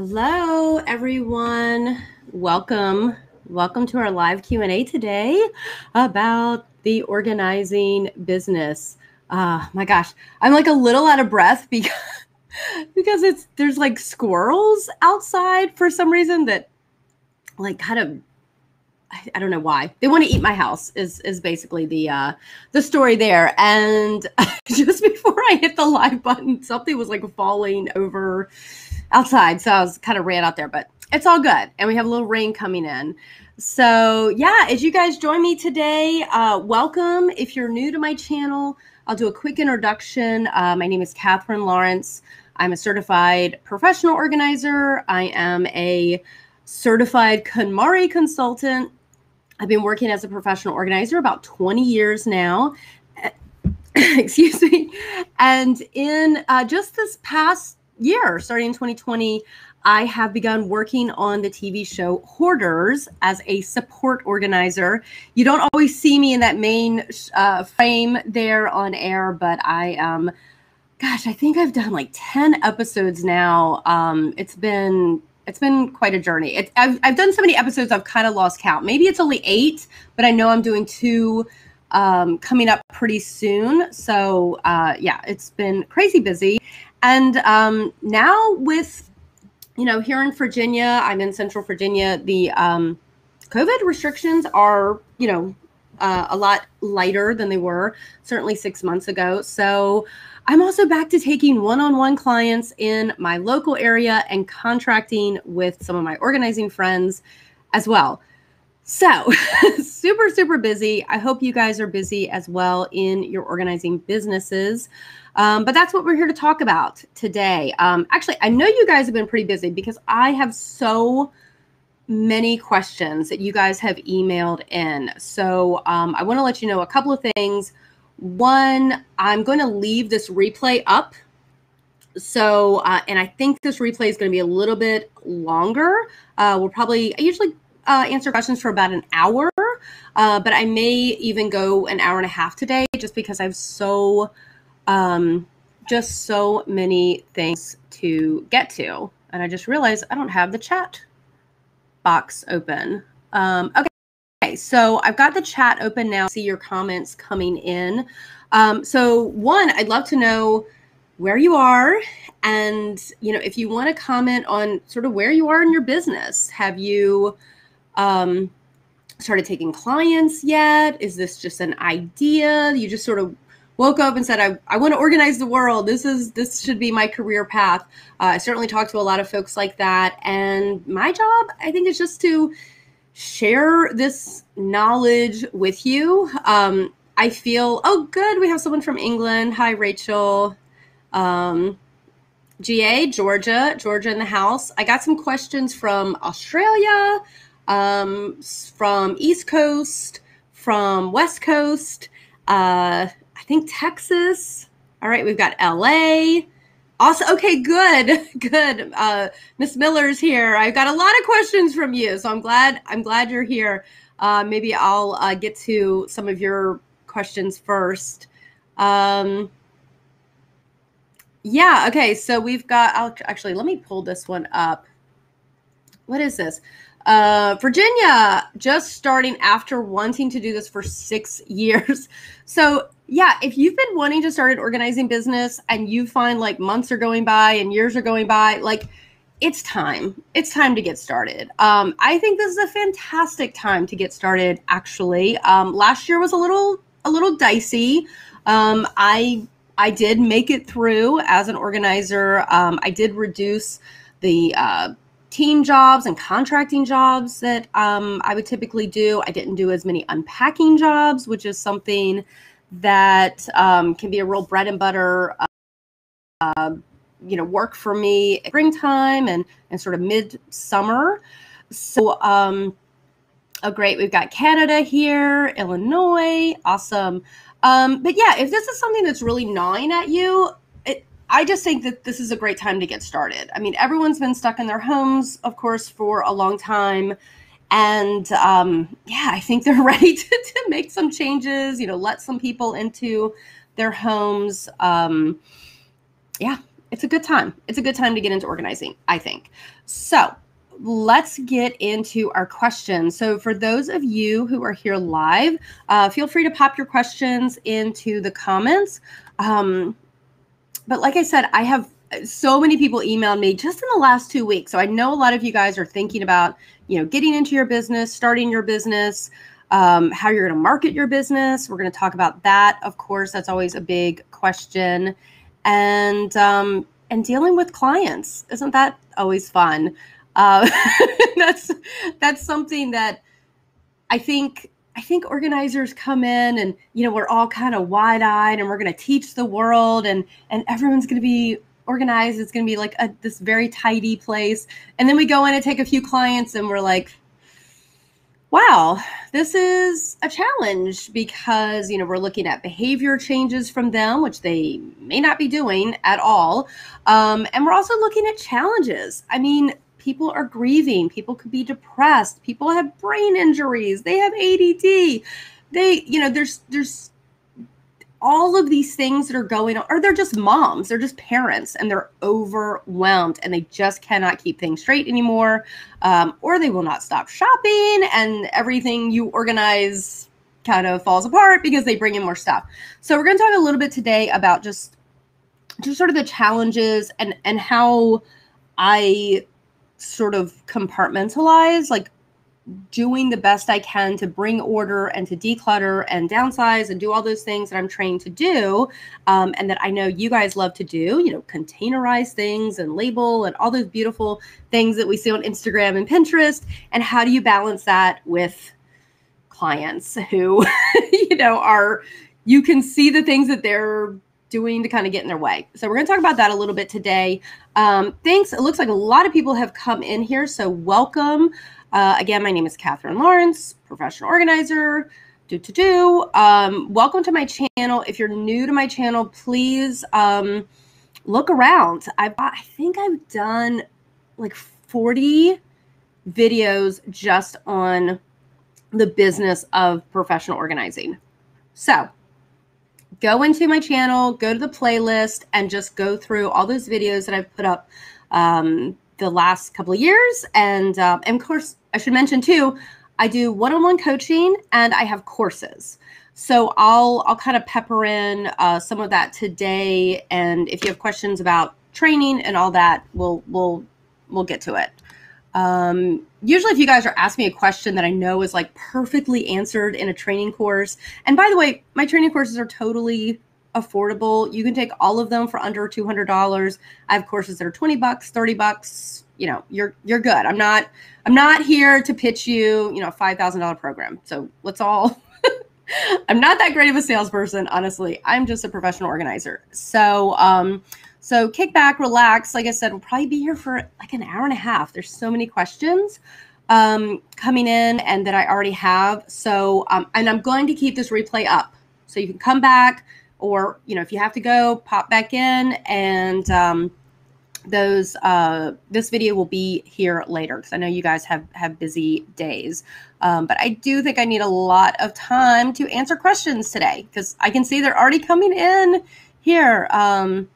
Hello, everyone. Welcome. Welcome to our live Q&A today about the organizing business. Uh, my gosh, I'm like a little out of breath because because it's there's like squirrels outside for some reason that like kind of I, I don't know why they want to eat my house is is basically the uh the story there and just before I hit the live button something was like falling over outside. So I was kind of ran out there, but it's all good. And we have a little rain coming in. So, yeah, as you guys join me today, uh, welcome. If you're new to my channel, I'll do a quick introduction. Uh, my name is Katherine Lawrence. I'm a certified professional organizer. I am a certified KonMari consultant. I've been working as a professional organizer about 20 years now. Excuse me. And in uh, just this past year, starting in 2020, I have begun working on the TV show Hoarders as a support organizer. You don't always see me in that main uh, frame there on air, but I am, um, gosh, I think I've done like 10 episodes now. Um, it's been it's been quite a journey. It, I've, I've done so many episodes, I've kind of lost count. Maybe it's only eight, but I know I'm doing two um, coming up pretty soon. So, uh, yeah, it's been crazy busy. And um, now with, you know, here in Virginia, I'm in Central Virginia, the um, COVID restrictions are, you know, uh, a lot lighter than they were certainly six months ago. So I'm also back to taking one on one clients in my local area and contracting with some of my organizing friends as well. So, super, super busy. I hope you guys are busy as well in your organizing businesses. Um, but that's what we're here to talk about today. Um, actually, I know you guys have been pretty busy because I have so many questions that you guys have emailed in. So, um, I want to let you know a couple of things. One, I'm going to leave this replay up. So, uh, and I think this replay is going to be a little bit longer. Uh, we'll probably, I usually uh, answer questions for about an hour, uh, but I may even go an hour and a half today just because I have so, um, just so many things to get to. And I just realized I don't have the chat box open. Um, okay. Okay, so I've got the chat open now. See your comments coming in. Um, so one, I'd love to know where you are and you know if you want to comment on sort of where you are in your business have you um, started taking clients yet? Is this just an idea? You just sort of woke up and said, I, I want to organize the world. This is this should be my career path. Uh, I certainly talked to a lot of folks like that. And my job, I think, is just to share this knowledge with you. Um, I feel, oh, good. We have someone from England. Hi, Rachel. Um, GA, Georgia, Georgia in the house. I got some questions from Australia, um, from East Coast, from West Coast, uh, I think Texas. All right, we've got LA. Also, okay, good, good. Uh, Miss Miller's here. I've got a lot of questions from you, so I'm glad. I'm glad you're here. Uh, maybe I'll uh, get to some of your questions first. Um, yeah. Okay. So we've got. I'll actually let me pull this one up. What is this? Uh, Virginia just starting after wanting to do this for six years. So, yeah, if you've been wanting to start an organizing business and you find like months are going by and years are going by, like it's time. It's time to get started. Um, I think this is a fantastic time to get started. Actually, um, last year was a little a little dicey. Um, I I did make it through as an organizer. Um, I did reduce the uh, team jobs and contracting jobs that um, I would typically do. I didn't do as many unpacking jobs, which is something that um, can be a real bread and butter, uh, you know, work for me springtime and and sort of mid summer. So, um, oh great, we've got Canada here, Illinois, awesome. Um, but yeah, if this is something that's really gnawing at you, I just think that this is a great time to get started. I mean, everyone's been stuck in their homes, of course, for a long time. And um, yeah, I think they're ready to, to, make some changes, you know, let some people into their homes. Um, yeah, it's a good time. It's a good time to get into organizing, I think. So let's get into our questions. So, for those of you who are here live, uh, feel free to pop your questions into the comments. Um, but like I said, I have so many people emailed me just in the last two weeks. So I know a lot of you guys are thinking about, you know, getting into your business, starting your business, um, how you're going to market your business. We're going to talk about that. Of course, that's always a big question, and um, and dealing with clients isn't that always fun? Uh, that's that's something that I think I think organizers come in and you know we're all kind of wide-eyed and we're going to teach the world and and everyone's going to be organized. It's going to be like a, this very tidy place. And then we go in and take a few clients and we're like wow this is a challenge because you know we're looking at behavior changes from them which they may not be doing at all. Um, and we're also looking at challenges. I mean people are grieving people could be depressed people have brain injuries they have add they you know there's there's all of these things that are going on or they're just moms they're just parents and they're overwhelmed and they just cannot keep things straight anymore um, or they will not stop shopping and everything you organize kind of falls apart because they bring in more stuff. So we're going to talk a little bit today about just just sort of the challenges and and how i sort of compartmentalize like doing the best I can to bring order and to declutter and downsize and do all those things that I'm trained to do um, and that I know you guys love to do, you know, containerize things and label and all those beautiful things that we see on Instagram and Pinterest. And how do you balance that with clients who, you know, are, you can see the things that they're doing to kind of get in their way. So we're going to talk about that a little bit today. Um, thanks. It looks like a lot of people have come in here. So welcome. Uh, again, my name is Katherine Lawrence, professional organizer. Do to do. Um, welcome to my channel. If you're new to my channel, please um, look around. I I think I've done like 40 videos just on the business of professional organizing. So go into my channel, go to the playlist, and just go through all those videos that I've put up um, the last couple of years. And, uh, and of course, I should mention too, I do one-on-one coaching and I have courses. So I'll I'll kind of pepper in uh, some of that today. And if you have questions about training and all that, we'll we'll we'll get to it. Um, usually, if you guys are asking me a question that I know is like perfectly answered in a training course, and by the way, my training courses are totally affordable. You can take all of them for under $200. I have courses that are 20 bucks, 30 bucks, you know, you're you're good. I'm not I'm not here to pitch you, you know, a $5,000 program. So, let's all I'm not that great of a salesperson, honestly. I'm just a professional organizer. So, um so kick back, relax. Like I said, we'll probably be here for like an hour and a half. There's so many questions um, coming in and that I already have. So, um, and I'm going to keep this replay up. So you can come back, or you know if you have to go pop back in and um, those uh, this video will be here later because i know you guys have have busy days um, but i do think i need a lot of time to answer questions today because i can see they're already coming in here um,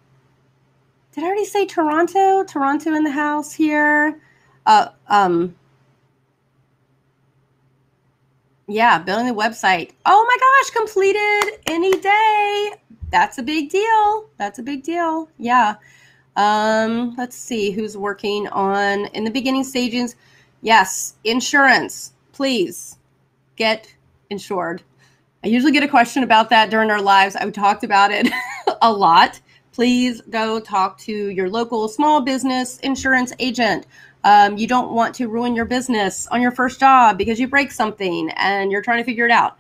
did i already say toronto toronto in the house here uh, um, Yeah, building the website. Oh my gosh, completed any day. That's a big deal. That's a big deal. Yeah. Um, let's see who's working on in the beginning stages. Yes, insurance. Please get insured. I usually get a question about that during our lives. I've talked about it a lot. Please go talk to your local small business insurance agent. Um, you don't want to ruin your business on your first job because you break something and you're trying to figure it out.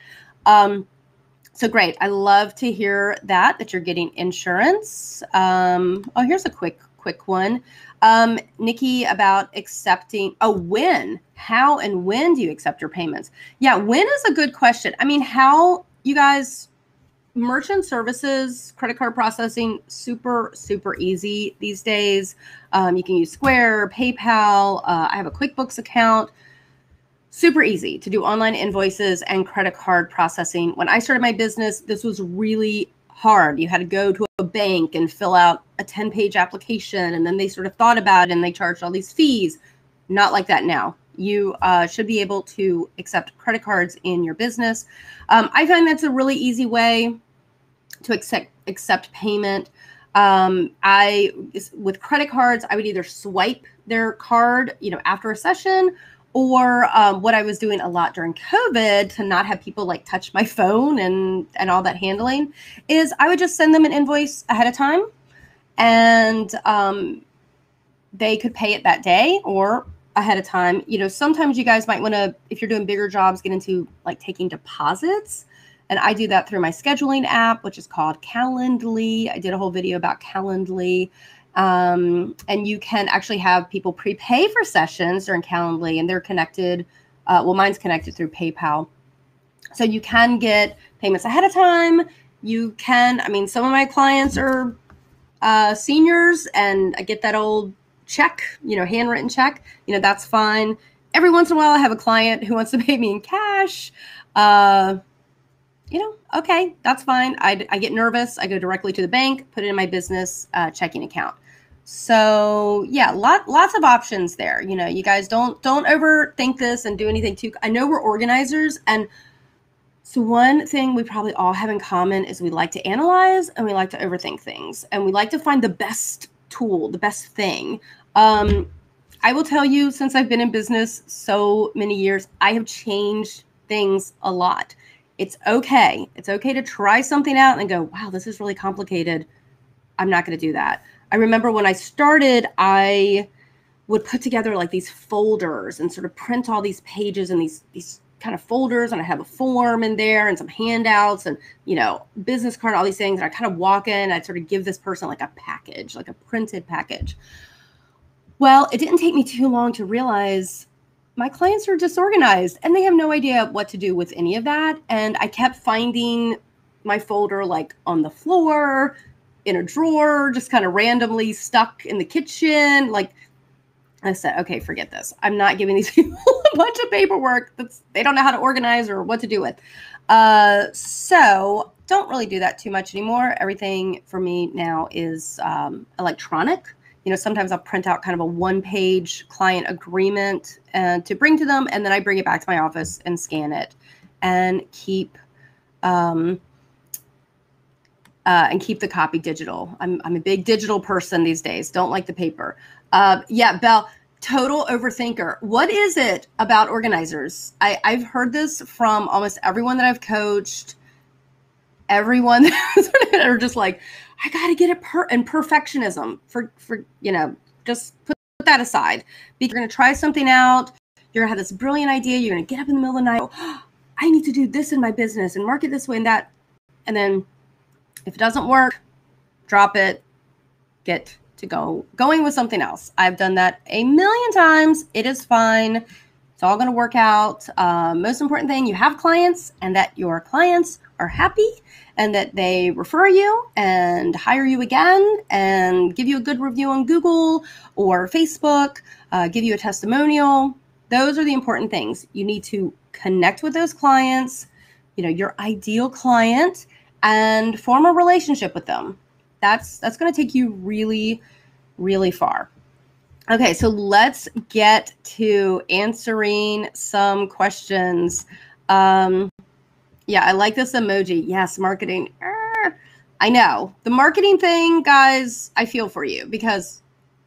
Um, so great. I love to hear that, that you're getting insurance. Um, oh, here's a quick, quick one. Um, Nikki about accepting, oh, when, how and when do you accept your payments? Yeah, when is a good question. I mean, how you guys merchant services, credit card processing, super, super easy these days. Um, you can use Square, PayPal. Uh, I have a QuickBooks account. Super easy to do online invoices and credit card processing. When I started my business, this was really hard. You had to go to a bank and fill out a 10 page application, and then they sort of thought about it and they charged all these fees. Not like that now. You uh, should be able to accept credit cards in your business. Um, I find that's a really easy way to accept accept payment. Um, I with credit cards, I would either swipe their card, you know, after a session, or um, what I was doing a lot during COVID to not have people like touch my phone and and all that handling is I would just send them an invoice ahead of time, and um, they could pay it that day or ahead of time. You know, sometimes you guys might want to, if you're doing bigger jobs, get into like taking deposits. And I do that through my scheduling app, which is called Calendly. I did a whole video about Calendly. Um, and you can actually have people prepay for sessions during Calendly, and they're connected. Uh, well, mine's connected through PayPal. So you can get payments ahead of time. You can, I mean, some of my clients are uh, seniors, and I get that old check, you know, handwritten check. You know, that's fine. Every once in a while, I have a client who wants to pay me in cash. Uh, you know, okay, that's fine. I, I get nervous. I go directly to the bank, put it in my business uh, checking account. So yeah, lot lots of options there. You know, you guys don't don't overthink this and do anything too. I know we're organizers, and so one thing we probably all have in common is we like to analyze and we like to overthink things, and we like to find the best tool, the best thing. Um, I will tell you, since I've been in business so many years, I have changed things a lot. It's okay. It's okay to try something out and go, wow, this is really complicated. I'm not going to do that. I remember when I started, I would put together like these folders and sort of print all these pages and these these kind of folders and I have a form in there and some handouts and you know business card all these things and I kind of walk in I'd sort of give this person like a package like a printed package well it didn't take me too long to realize my clients are disorganized and they have no idea what to do with any of that and I kept finding my folder like on the floor in a drawer, just kind of randomly stuck in the kitchen. Like I said, okay, forget this. I'm not giving these people a bunch of paperwork that's they don't know how to organize or what to do with. Uh, so don't really do that too much anymore. Everything for me now is um, electronic. You know, sometimes I'll print out kind of a one-page client agreement and uh, to bring to them, and then I bring it back to my office and scan it and keep um, uh, and keep the copy digital. I'm, I'm a big digital person these days. Don't like the paper. Uh, yeah, Bell, total overthinker. What is it about organizers? I, I've heard this from almost everyone that I've coached. Everyone that are just like, I got to get it per and perfectionism for for you know just put, put that aside. Because you're going to try something out. You're going to have this brilliant idea. You're going to get up in the middle of the night. Oh, I need to do this in my business and market this way and that, and then if it doesn't work, drop it, get to go going with something else. I've done that a million times. It is fine. It's all going to work out. Uh, most important thing, you have clients and that your clients are happy and that they refer you and hire you again and give you a good review on Google or Facebook, uh, give you a testimonial. Those are the important things. You need to connect with those clients, you know, your ideal client and form a relationship with them. That's that's going to take you really really far. Okay, so let's get to answering some questions. Um, yeah, I like this emoji. Yes, marketing. I know the marketing thing, guys. I feel for you because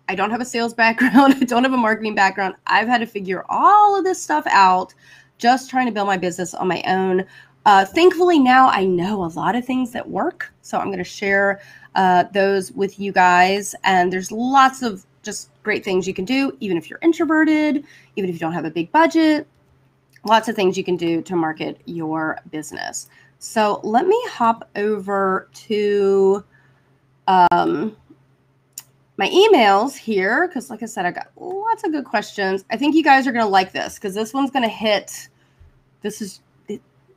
I don't have a sales background. I don't have a marketing background. I've had to figure all of this stuff out just trying to build my business on my own. Uh, thankfully, now I know a lot of things that work. So I'm going to share uh, those with you guys. And there's lots of just great things you can do, even if you're introverted, even if you don't have a big budget. Lots of things you can do to market your business. So let me hop over to um, my emails here because, like I said, I got lots of good questions. I think you guys are going to like this because this one's going to hit. This is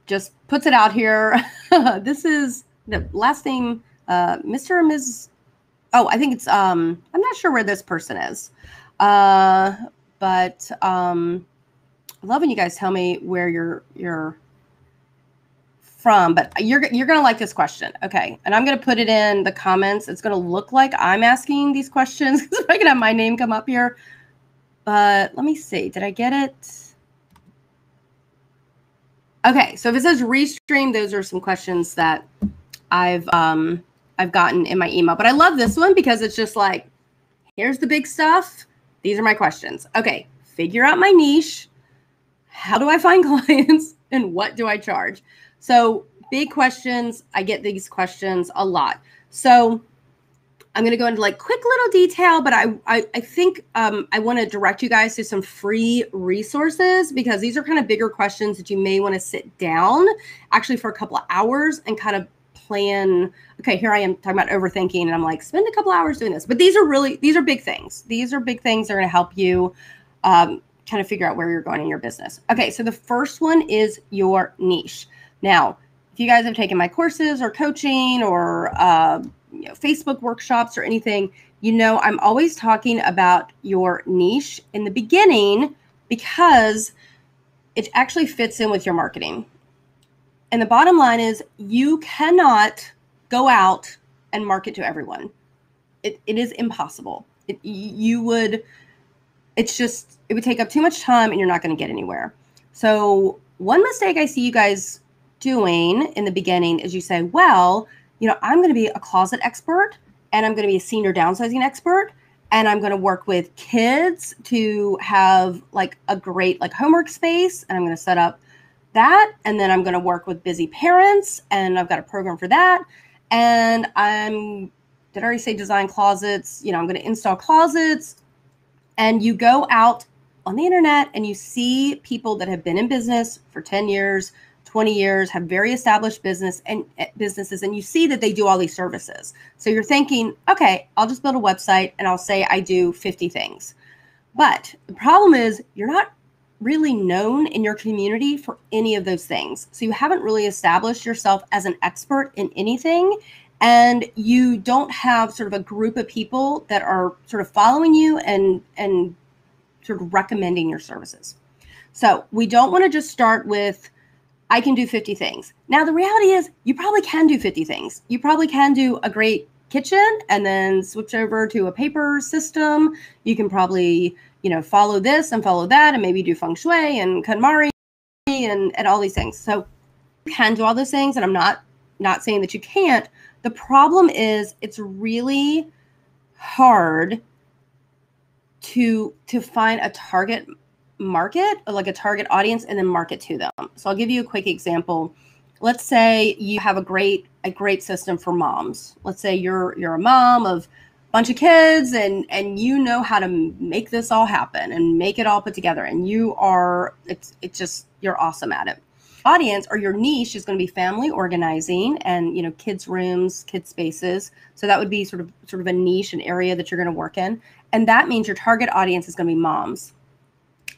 just puts it out here. this is the last name, uh, Mr. and Ms. Oh, I think it's um, I'm not sure where this person is. Uh, but um, I love when you guys tell me where you're you're from, but you're you're gonna like this question. Okay, and I'm gonna put it in the comments. It's gonna look like I'm asking these questions because I can have my name come up here. But let me see. Did I get it? Okay, so if it says restream, those are some questions that I've um I've gotten in my email. But I love this one because it's just like, here's the big stuff. These are my questions. Okay, figure out my niche. How do I find clients and what do I charge? So, big questions. I get these questions a lot. So, I'm going to go into like quick little detail, but I I, I think um, I want to direct you guys to some free resources because these are kind of bigger questions that you may want to sit down actually for a couple of hours and kind of plan. Okay, here I am talking about overthinking, and I'm like spend a couple hours doing this. But these are really these are big things. These are big things that are going to help you um, kind of figure out where you're going in your business. Okay, so the first one is your niche. Now, if you guys have taken my courses or coaching or uh, you know, Facebook workshops or anything, you know I'm always talking about your niche in the beginning because it actually fits in with your marketing. And the bottom line is you cannot go out and market to everyone. It, it is impossible. It, you would, it's just, it would take up too much time and you're not going to get anywhere. So, one mistake I see you guys doing in the beginning is you say, well, you know, I'm going to be a closet expert and I'm going to be a senior downsizing expert and I'm going to work with kids to have like a great like homework space and I'm going to set up that and then I'm going to work with busy parents and I've got a program for that and I'm did I already say design closets, you know, I'm going to install closets and you go out on the internet and you see people that have been in business for 10 years, 20 years, have very established business and eh, businesses, and you see that they do all these services. So you're thinking, okay, I'll just build a website and I'll say I do 50 things. But the problem is you're not really known in your community for any of those things. So you haven't really established yourself as an expert in anything. And you don't have sort of a group of people that are sort of following you and and sort of recommending your services. So we don't want to just start with I can do 50 things. Now, the reality is, you probably can do 50 things. You probably can do a great kitchen and then switch over to a paper system. You can probably, you know, follow this and follow that and maybe do feng shui and KonMari and, and all these things. So you can do all those things. And I'm not not saying that you can't. The problem is it's really hard to to find a target market, like a target audience, and then market to them. So I'll give you a quick example. Let's say you have a great a great system for moms. Let's say you're you're a mom of bunch of kids and and you know how to make this all happen and make it all put together. And you are it's it's just you're awesome at it. Audience or your niche is going to be family organizing and you know kids rooms kids spaces. So that would be sort of sort of a niche an area that you're going to work in. And that means your target audience is going to be moms.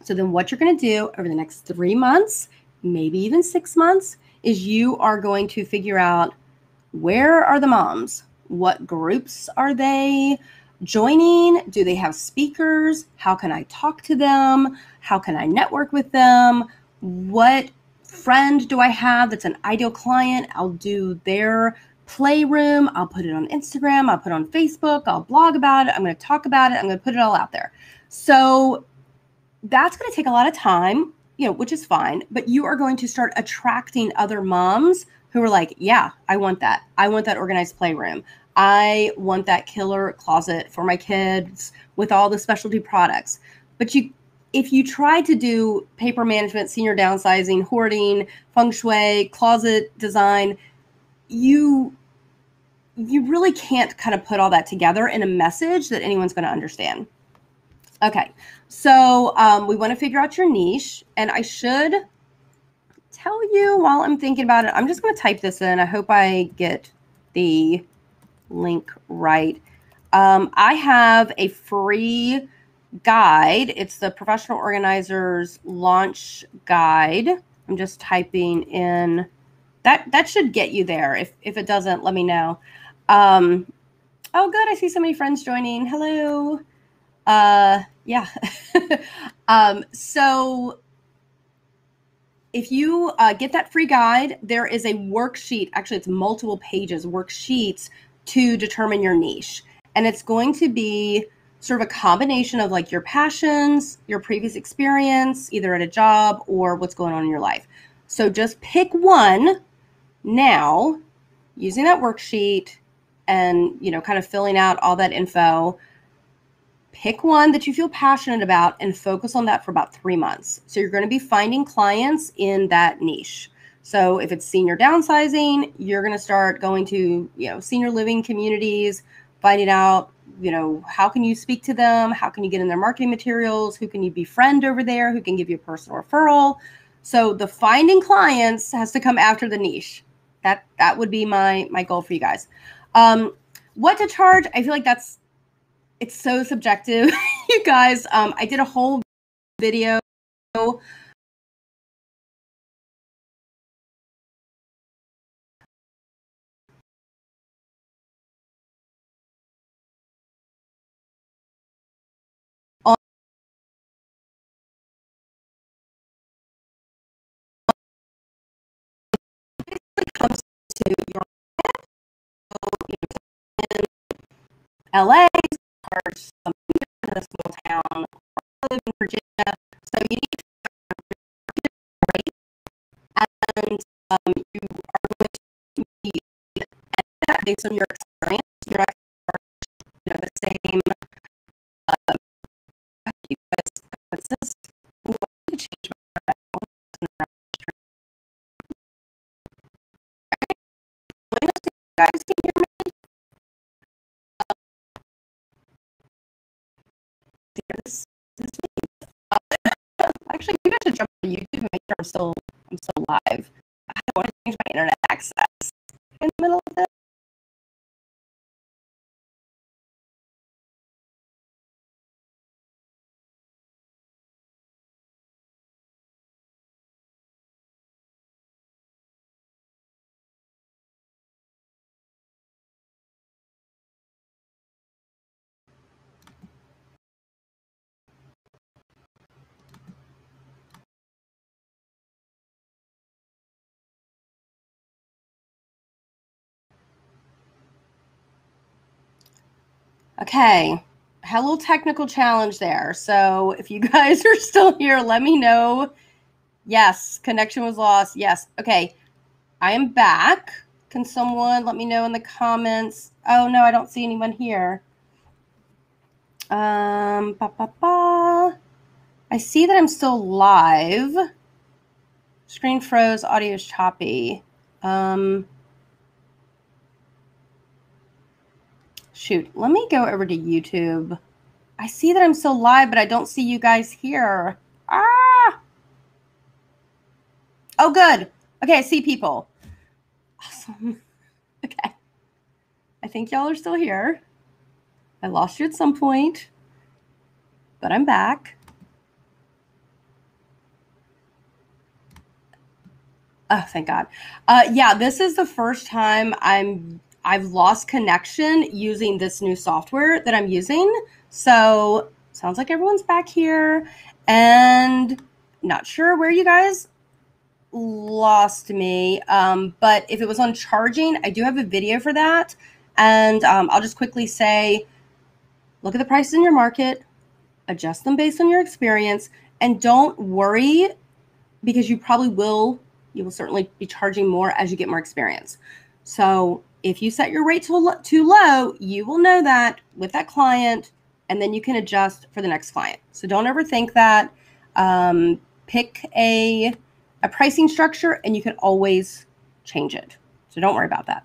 So then what you're going to do over the next three months, maybe even six months, is you are going to figure out where are the moms? What groups are they joining? Do they have speakers? How can I talk to them? How can I network with them? What friend do I have that's an ideal client? I'll do their playroom. I'll put it on Instagram. I'll put it on Facebook. I'll blog about it. I'm going to talk about it. I'm going to put it all out there. So that's going to take a lot of time, you know, which is fine, but you are going to start attracting other moms who are like, yeah, I want that. I want that organized playroom. I want that killer closet for my kids with all the specialty products. But you if you try to do paper management, senior downsizing, hoarding, feng shui, closet design, you you really can't kind of put all that together in a message that anyone's going to understand. Okay, so um, we want to figure out your niche, and I should tell you while I'm thinking about it. I'm just going to type this in. I hope I get the link right. Um, I have a free guide. It's the Professional Organizers Launch Guide. I'm just typing in that. That should get you there. If if it doesn't, let me know. Um, oh, good. I see so many friends joining. Hello. Uh, yeah. um, so if you uh, get that free guide, there is a worksheet. Actually, it's multiple pages, worksheets to determine your niche. And it's going to be sort of a combination of like your passions, your previous experience, either at a job or what's going on in your life. So just pick one now using that worksheet and, you know, kind of filling out all that info pick one that you feel passionate about and focus on that for about three months. So you're going to be finding clients in that niche. So if it's senior downsizing, you're going to start going to, you know, senior living communities, finding out, you know, how can you speak to them? How can you get in their marketing materials? Who can you befriend over there? Who can give you a personal referral? So the finding clients has to come after the niche. That that would be my my goal for you guys. Um, what to charge? I feel like that's it's so subjective, you guys. Um, I did a whole video to your LA charge something in a small town or live in Virginia. So you need to rate and um, you are going to be based on your experience. You're not you know, the same uh, expenses. Ooh, I change my guys can hear me? uh, actually, maybe I should jump on YouTube and make sure I'm still I'm still live. I want to change my internet access in the middle of this. Okay, had a little technical challenge there. So if you guys are still here, let me know. Yes, connection was lost. Yes. Okay, I am back. Can someone let me know in the comments? Oh no, I don't see anyone here. Um, ba, ba, ba. I see that I'm still live. Screen froze, audio is choppy. Um, shoot, let me go over to YouTube. I see that I'm still live, but I don't see you guys here. Ah! Oh, good. Okay, I see people. Awesome. Okay. I think y'all are still here. I lost you at some point, but I'm back. Oh, thank God. Uh, yeah, this is the first time I'm I've lost connection using this new software that I'm using. So sounds like everyone's back here and not sure where you guys lost me. Um, but if it was on charging, I do have a video for that. And um, I'll just quickly say look at the prices in your market, adjust them based on your experience, and don't worry because you probably will, you will certainly be charging more as you get more experience. So if you set your rate too, too low, you will know that with that client, and then you can adjust for the next client. So don't ever think that. Um, pick a a pricing structure, and you can always change it. So don't worry about that.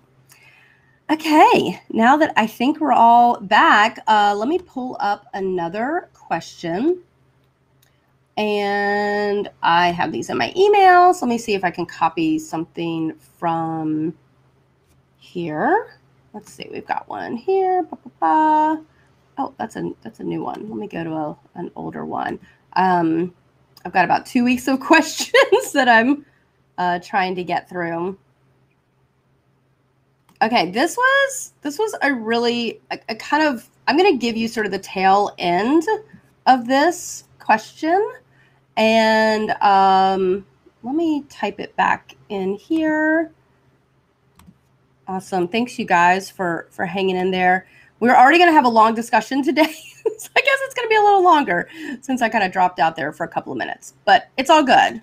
Okay, now that I think we're all back, uh, let me pull up another question. And I have these in my emails. Let me see if I can copy something from here. Let's see, we've got one here. Ba, ba, ba. Oh, that's a that's a new one. Let me go to a, an older one. Um, I've got about two weeks of questions that I'm uh, trying to get through. Okay, this was this was a really a, a kind of I'm going to give you sort of the tail end of this question, and um, let me type it back in here. Awesome. Thanks you guys for for hanging in there. We're already going to have a long discussion today. so I guess it's going to be a little longer since I kind of dropped out there for a couple of minutes. But it's all good.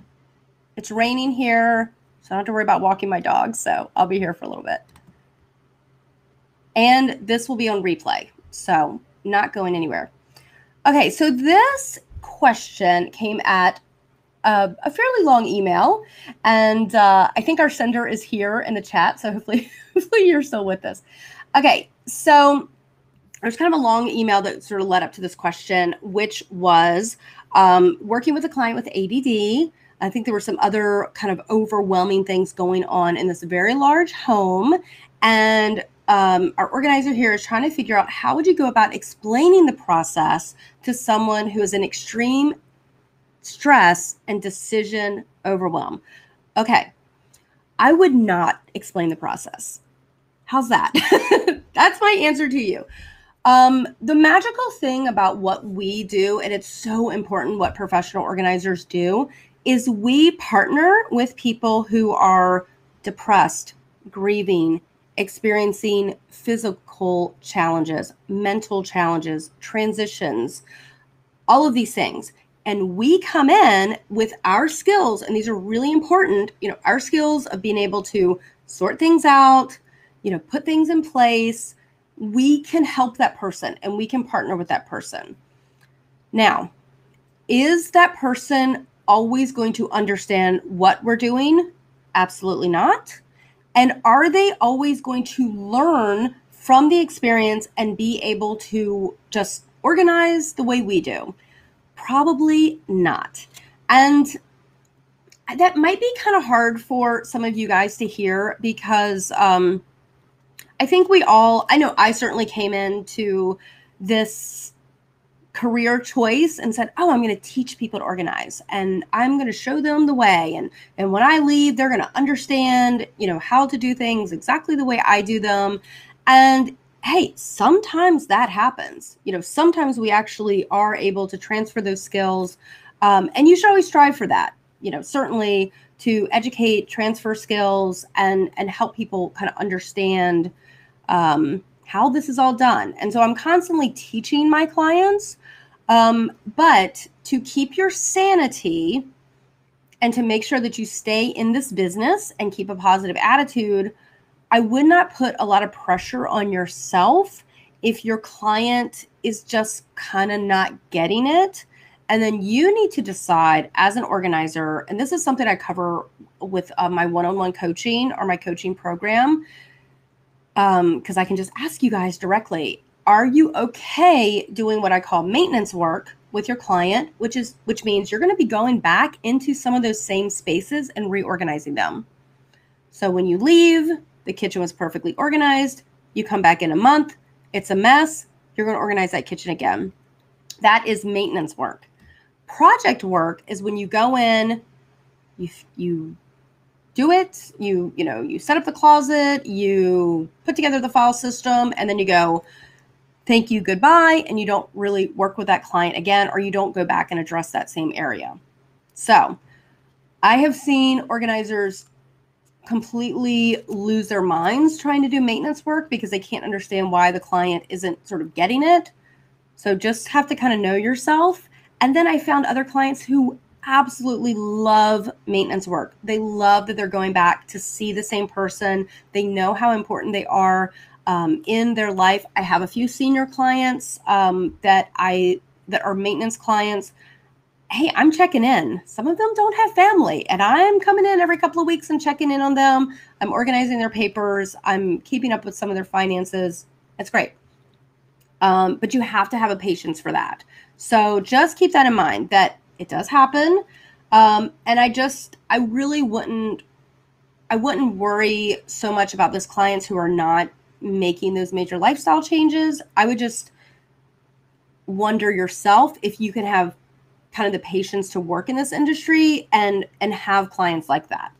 It's raining here, so I don't have to worry about walking my dog, so I'll be here for a little bit. And this will be on replay. So, not going anywhere. Okay, so this question came at a, a fairly long email, and uh, I think our sender is here in the chat. So hopefully, hopefully you're still with us. Okay, so there's kind of a long email that sort of led up to this question, which was um, working with a client with ADD. I think there were some other kind of overwhelming things going on in this very large home, and um, our organizer here is trying to figure out how would you go about explaining the process to someone who is in extreme stress, and decision overwhelm. Okay, I would not explain the process. How's that? That's my answer to you. Um, the magical thing about what we do, and it's so important what professional organizers do, is we partner with people who are depressed, grieving, experiencing physical challenges, mental challenges, transitions, all of these things and we come in with our skills and these are really important you know our skills of being able to sort things out you know put things in place. We can help that person and we can partner with that person. Now is that person always going to understand what we're doing? Absolutely not. And are they always going to learn from the experience and be able to just organize the way we do Probably not. And that might be kind of hard for some of you guys to hear because um, I think we all, I know I certainly came into this career choice and said, "Oh, I'm going to teach people to organize and I'm going to show them the way and and when I leave, they're going to understand, you know, how to do things exactly the way I do them." And hey, sometimes that happens. You know, sometimes we actually are able to transfer those skills. Um, and you should always strive for that. You know, certainly to educate, transfer skills, and and help people kind of understand um, how this is all done. And so I'm constantly teaching my clients, um, but to keep your sanity and to make sure that you stay in this business and keep a positive attitude I would not put a lot of pressure on yourself if your client is just kind of not getting it. And then you need to decide as an organizer, and this is something I cover with uh, my one on one coaching or my coaching program, because um, I can just ask you guys directly are you okay doing what I call maintenance work with your client, which is which means you're going to be going back into some of those same spaces and reorganizing them. So when you leave, the kitchen was perfectly organized. You come back in a month, it's a mess. You're going to organize that kitchen again. That is maintenance work. Project work is when you go in, you you do it, you you know, you set up the closet, you put together the file system and then you go thank you, goodbye, and you don't really work with that client again or you don't go back and address that same area. So, I have seen organizers completely lose their minds trying to do maintenance work because they can't understand why the client isn't sort of getting it. So just have to kind of know yourself. And then I found other clients who absolutely love maintenance work. They love that they're going back to see the same person. They know how important they are um, in their life. I have a few senior clients um, that I that are maintenance clients hey, I'm checking in. Some of them don't have family, and I'm coming in every couple of weeks and checking in on them. I'm organizing their papers. I'm keeping up with some of their finances. That's great. Um, but you have to have a patience for that. So just keep that in mind that it does happen. Um, and I just, I really wouldn't, I wouldn't worry so much about those clients who are not making those major lifestyle changes. I would just wonder yourself if you can have kind of the patience to work in this industry and and have clients like that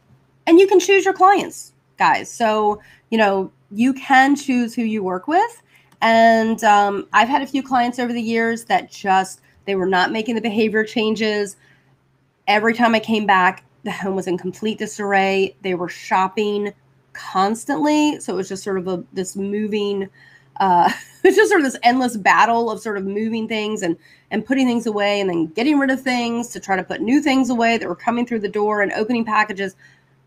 and you can choose your clients guys so you know you can choose who you work with and um, i've had a few clients over the years that just they were not making the behavior changes every time i came back the home was in complete disarray. They were shopping constantly. So it was just sort of a this moving uh it's just sort of this endless battle of sort of moving things and and putting things away and then getting rid of things to try to put new things away that were coming through the door and opening packages.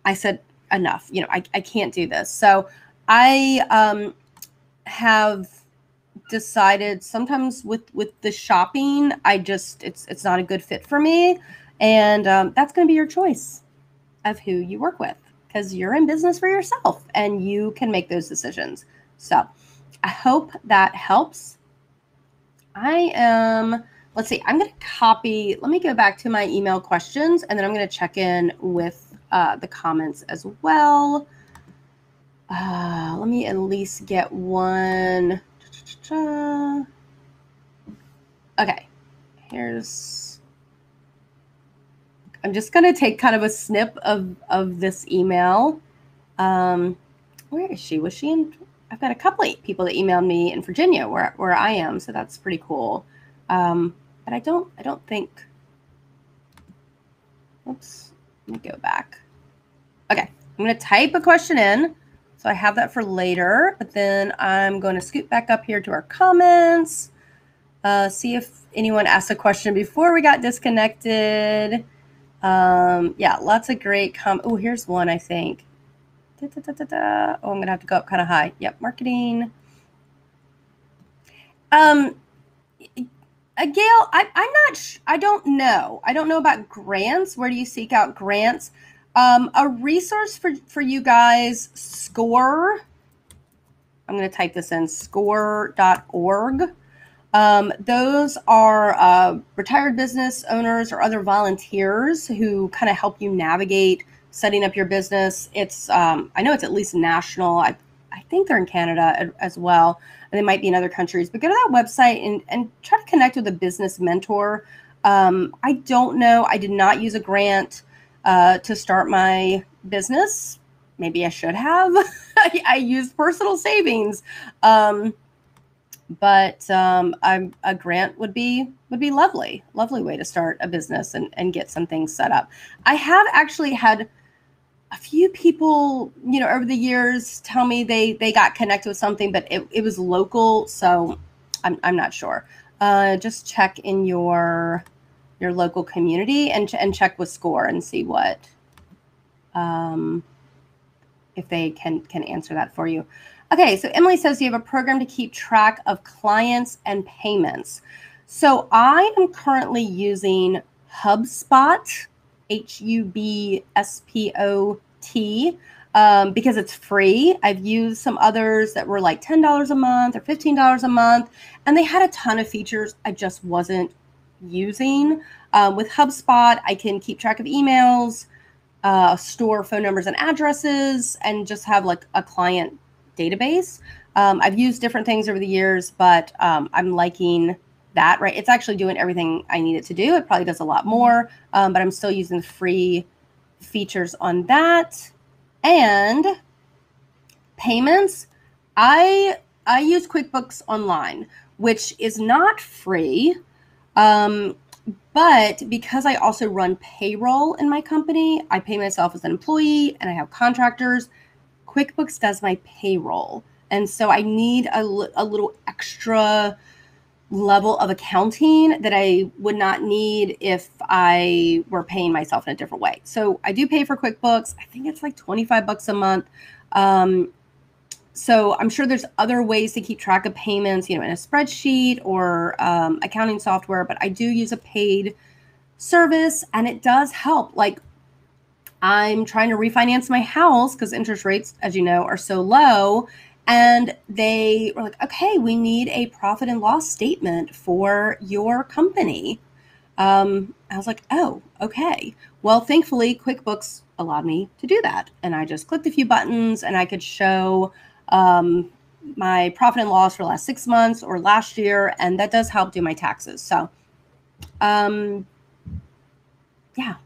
I said, enough, you know, I, I can't do this. So I um have decided sometimes with with the shopping, I just it's it's not a good fit for me. And um, that's going to be your choice of who you work with because you're in business for yourself and you can make those decisions. So I hope that helps. I am, let's see, I'm going to copy, let me go back to my email questions and then I'm going to check in with uh, the comments as well. Uh, let me at least get one. Okay, here's I'm just going to take kind of a snip of, of this email. Um, where is she? Was she in? I've got a couple of people that emailed me in Virginia where, where I am. So that's pretty cool. Um, but I don't, I don't think, oops, let me go back. Okay. I'm going to type a question in. So I have that for later, but then I'm going to scoot back up here to our comments, uh, see if anyone asked a question before we got disconnected. Um, yeah, lots of great com. Oh, here's one I think. Da, da, da, oh, I'm gonna have to go up kind of high. Yep, marketing. Um, uh, Gail, I, I'm not. Sh- I don't know. I don't know about grants. Where do you seek out grants? Um, a resource for for you guys. Score. I'm going to type this in. Score.org. Um, those are uh, retired business owners or other volunteers who kind of help you navigate setting up your business. It's um, I know it's at least national. I, I think they're in Canada as well, and they might be in other countries. But go to that website and, and try to connect with a business mentor. Um, I don't know. I did not use a grant uh, to start my business. Maybe I should have. I, I used personal savings. Um, but um, a grant would be would be lovely, lovely way to start a business and, and get some things set up. I have actually had a few people, you know, over the years tell me they they got connected with something, but it, it was local, so I'm I'm not sure. Uh, just check in your your local community and and check with Score and see what um, if they can can answer that for you. Okay, so Emily says you have a program to keep track of clients and payments. So I am currently using HubSpot, H U B S P O T, um, because it's free. I've used some others that were like $10 a month or $15 a month, and they had a ton of features I just wasn't using. Um, with HubSpot, I can keep track of emails, uh, store phone numbers and addresses, and just have like a client database. Um, I've used different things over the years, but um, I'm liking that, right? It's actually doing everything I need it to do. It probably does a lot more, um, but I'm still using free features on that. And payments, I I use QuickBooks Online, which is not free. Um, but because I also run payroll in my company, I pay myself as an employee and I have contractors. QuickBooks does my payroll. And so I need a, a little extra level of accounting that I would not need if I were paying myself in a different way. So I do pay for QuickBooks. I think it's like 25 bucks a month. Um, so I'm sure there's other ways to keep track of payments, you know, in a spreadsheet or um, accounting software, but I do use a paid service and it does help. Like I'm trying to refinance my house because interest rates, as you know, are so low. And they were like, okay, we need a profit and loss statement for your company. Um, I was like, oh, okay. Well, thankfully, QuickBooks allowed me to do that. And I just clicked a few buttons and I could show um, my profit and loss for the last six months or last year. And that does help do my taxes. So, um, yeah,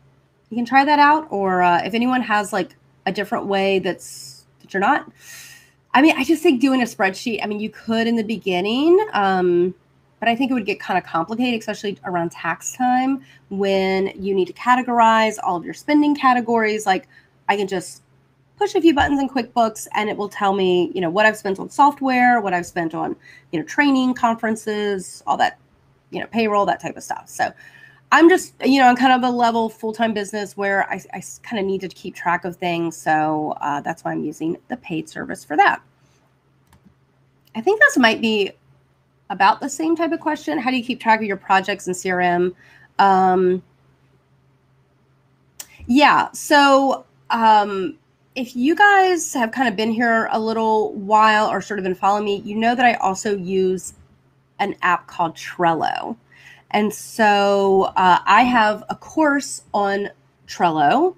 you can try that out. Or uh, if anyone has like a different way that's that you're not. I mean, I just think doing a spreadsheet. I mean, you could in the beginning, um, but I think it would get kind of complicated, especially around tax time when you need to categorize all of your spending categories. Like I can just push a few buttons in QuickBooks and it will tell me, you know, what I've spent on software, what I've spent on, you know, training, conferences, all that, you know, payroll, that type of stuff. So I'm just, you know, I'm kind of a level full time business where I, I kind of need to keep track of things. So uh, that's why I'm using the paid service for that. I think this might be about the same type of question. How do you keep track of your projects in CRM? Um, yeah, so um, if you guys have kind of been here a little while or sort of been following me, you know that I also use an app called Trello. And so uh, I have a course on Trello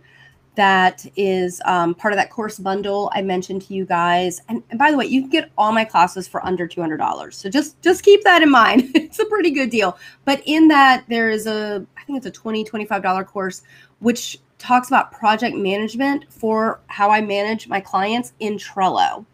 that is um, part of that course bundle I mentioned to you guys. And, and, by the way, you can get all my classes for under two hundred dollars. So just just keep that in mind. it's a pretty good deal. But in that, there is a I think it's a 20 25 dollar course which talks about project management for how I manage my clients in Trello.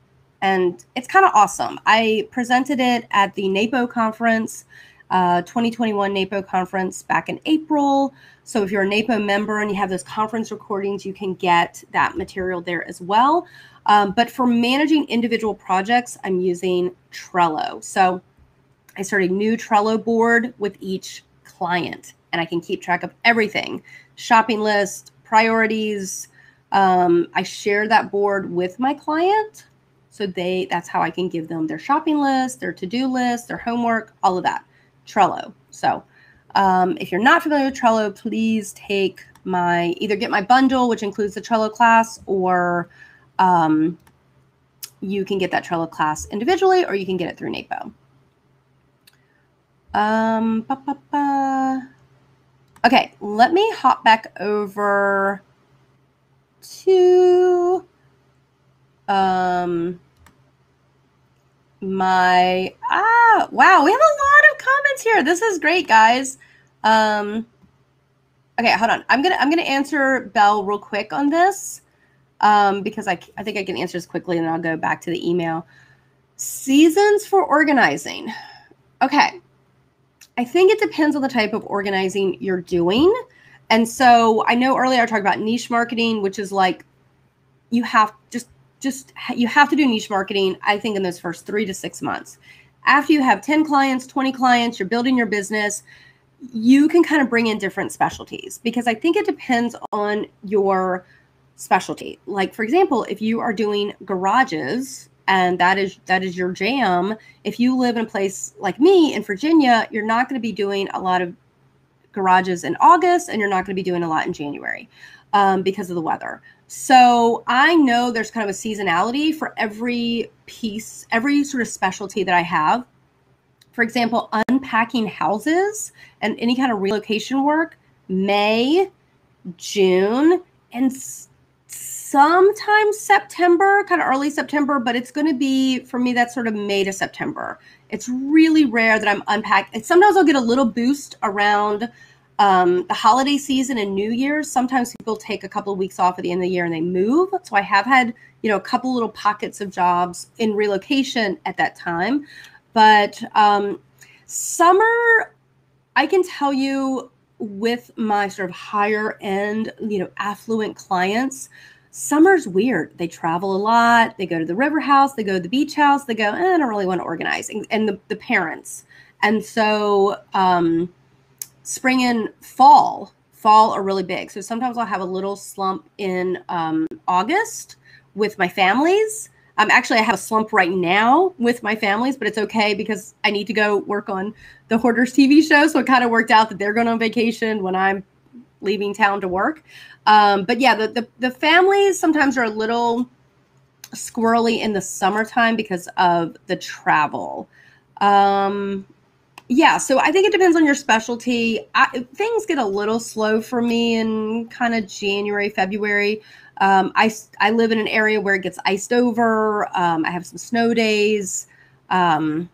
And it's kind of awesome. I presented it at the NAPO conference, uh, 2021 NAPO conference back in April. So if you're a NAPO member and you have those conference recordings, you can get that material there as well. Um, but for managing individual projects, I'm using Trello. So I start a new Trello board with each client, and I can keep track of everything shopping list, priorities. Um, I share that board with my client. So they that's how I can give them their shopping list, their to-do list, their homework, all of that. Trello. So um, if you're not familiar with Trello, please take my either get my bundle, which includes the Trello class, or um, you can get that Trello class individually, or you can get it through NAPO. Um, ba, ba, ba. Okay, let me hop back over to um my ah wow we have a lot here this is great guys. Um okay hold on. I'm gonna i'm gonna answer bell real quick on this um because i i think i can answer this quickly and i'll go back to the email. Seasons for organizing. Okay. I think it depends on the type of organizing you're doing. And so i know earlier i talked about niche marketing which is like you have just just you have to do niche marketing i think in those first three to six months after you have 10 clients 20 clients you're building your business you can kind of bring in different specialties because i think it depends on your specialty. Like for example if you are doing garages and that is that is your jam if you live in a place like me in virginia you're not going to be doing a lot of garages in august and you're not going to be doing a lot in january um, because of the weather so I know there's kind of a seasonality for every piece, every sort of specialty that I have. For example, unpacking houses and any kind of relocation work, May, June, and sometimes September, kind of early September, but it's going to be for me that's sort of May to September. It's really rare that I'm unpacked. Sometimes I'll get a little boost around um, the holiday season and New Year's, sometimes people take a couple of weeks off at the end of the year and they move. So I have had, you know, a couple little pockets of jobs in relocation at that time. But um, summer, I can tell you with my sort of higher end, you know, affluent clients, summer's weird. They travel a lot. They go to the river house. They go to the beach house. They go, eh, I don't really want to organize. And, and the, the parents. And so, um, spring and fall. Fall are really big. So sometimes i'll have a little slump in um, august with my families. Um, actually i have a slump right now with my families but it's okay because i need to go work on the hoarders tv show. So it kind of worked out that they're going on vacation when i'm leaving town to work. Um, but yeah the, the, the families sometimes are a little squirrely in the summertime because of the travel. Um, yeah, so I think it depends on your specialty. I, things get a little slow for me in kind of January, February. Um, I, I live in an area where it gets iced over. Um, I have some snow days. Um,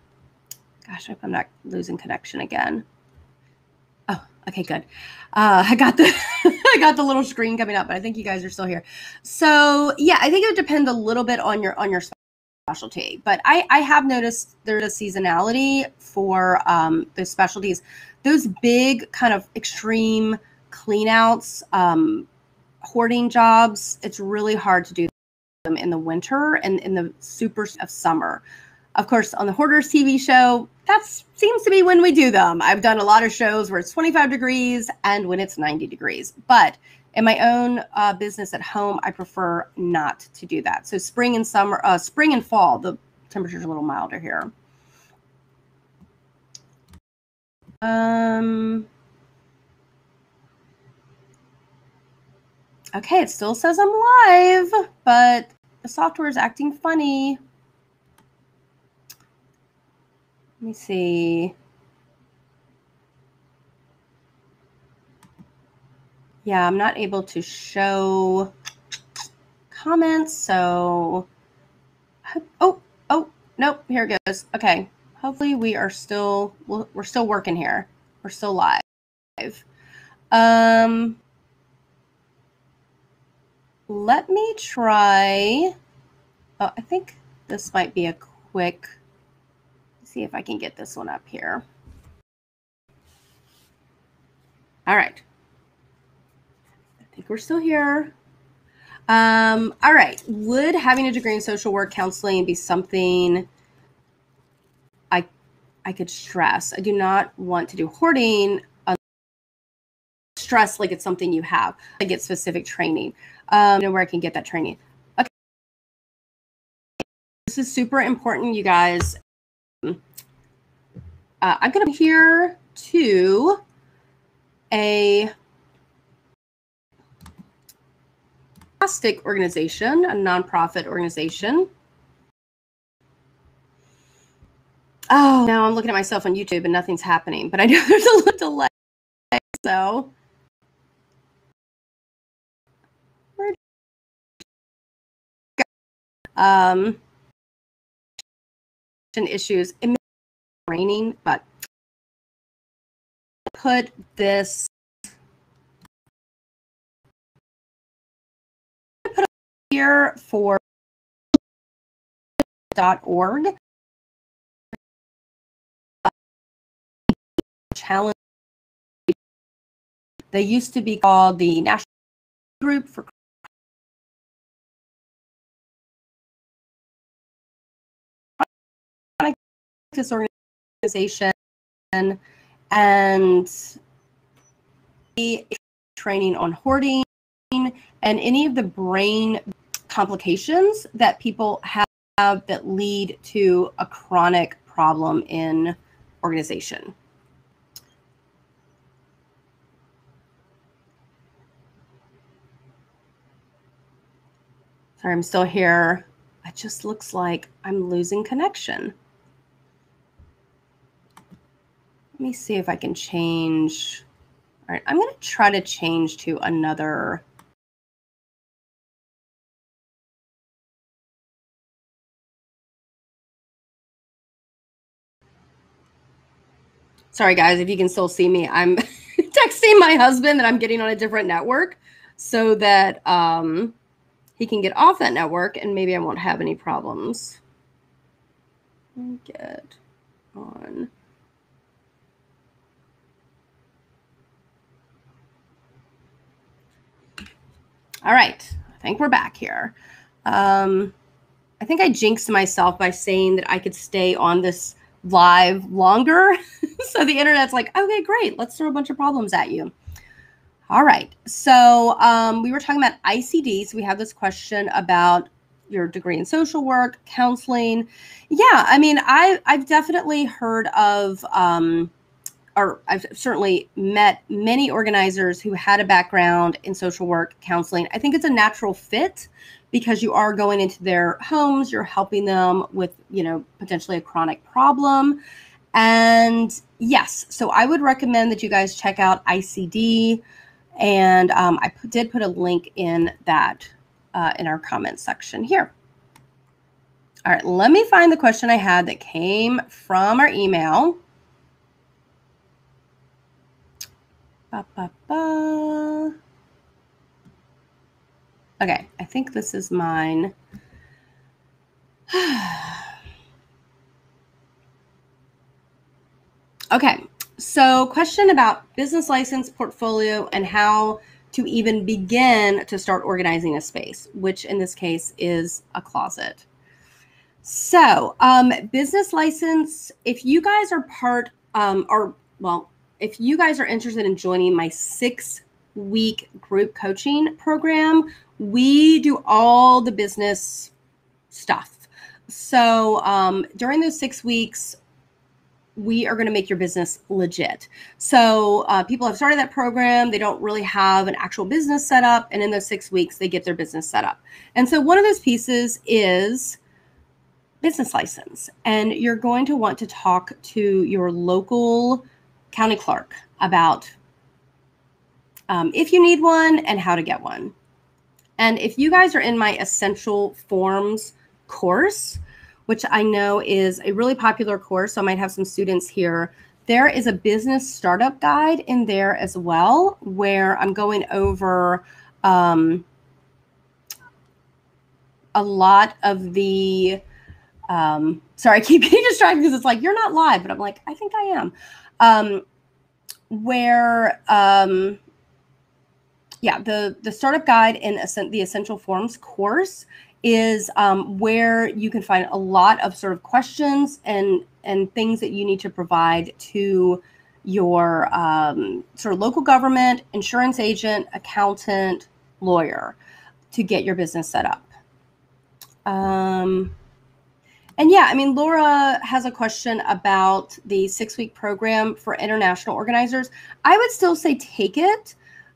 gosh, I hope I'm not losing connection again. Oh, okay, good. Uh, I got the I got the little screen coming up, but I think you guys are still here. So yeah, I think it would depend a little bit on your on your specialty. But I, I have noticed there's a seasonality for um, the specialties. Those big kind of extreme cleanouts, um, hoarding jobs, it's really hard to do them in the winter and in the super of summer. Of course, on the Hoarders TV show, that seems to be when we do them. I've done a lot of shows where it's 25 degrees and when it's 90 degrees. But in my own uh, business at home, I prefer not to do that. So spring and summer, uh, spring and fall, the temperature's a little milder here. Um, okay, it still says I'm live, but the software is acting funny. Let me see. Yeah, I'm not able to show comments, so oh, oh, nope, here it goes. Okay. Hopefully we are still we're still working here. We're still live. Um let me try oh, I think this might be a quick see if I can get this one up here. All right. Think we're still here. Um, all right. Would having a degree in social work counseling be something I I could stress? I do not want to do hoarding. stress like it's something you have. I get specific training. Um, know where I can get that training. Okay. This is super important, you guys. Uh, I'm to be here to a fantastic organization, a nonprofit organization. Oh, now I'm looking at myself on YouTube and nothing's happening, but I know there's a little delay. So, um, issues raining, but put this here for .org. Challenge. They used to be called the National Group for this organization and training on hoarding and any of the brain complications that people have that lead to a chronic problem in organization. Sorry, I'm still here. It just looks like I'm losing connection. Let me see if I can change. All right, I'm going to try to change to another. Sorry, guys, if you can still see me, I'm texting my husband that I'm getting on a different network so that um, he can get off that network and maybe I won't have any problems. Get on. All right. I think we're back here. Um, I think I jinxed myself by saying that I could stay on this live longer. so the internet's like, okay, great. Let's throw a bunch of problems at you. All right. So um, we were talking about ICD. So we have this question about your degree in social work, counseling. Yeah, I mean, I I've definitely heard of um, or I've certainly met many organizers who had a background in social work counseling. I think it's a natural fit because you are going into their homes, you're helping them with, you know, potentially a chronic problem. And yes, so I would recommend that you guys check out ICD. And um, I did put a link in that uh, in our comments section here. All right, let me find the question I had that came from our email. Ba, ba, ba. Okay, I think this is mine. okay, so question about business license portfolio and how to even begin to start organizing a space, which in this case is a closet. So, um, business license, if you guys are part um, or well, if you guys are interested in joining my six week group coaching program, we do all the business stuff. So, um, during those six weeks, we are going to make your business legit. So, uh, people have started that program. They don't really have an actual business set up. And in those six weeks, they get their business set up. And so, one of those pieces is business license. And you're going to want to talk to your local county clerk about um, if you need one and how to get one. And if you guys are in my essential forms course, which I know is a really popular course, so I might have some students here. There is a business startup guide in there as well, where I'm going over um, a lot of the um, sorry, I keep getting distracted because it's like you're not live, but I'm like, I think I am. Um, where um, yeah, the the startup guide in the essential forms course is um, where you can find a lot of sort of questions and and things that you need to provide to your um, sort of local government, insurance agent, accountant, lawyer to get your business set up. Um, and yeah, I mean, Laura has a question about the six week program for international organizers. I would still say take it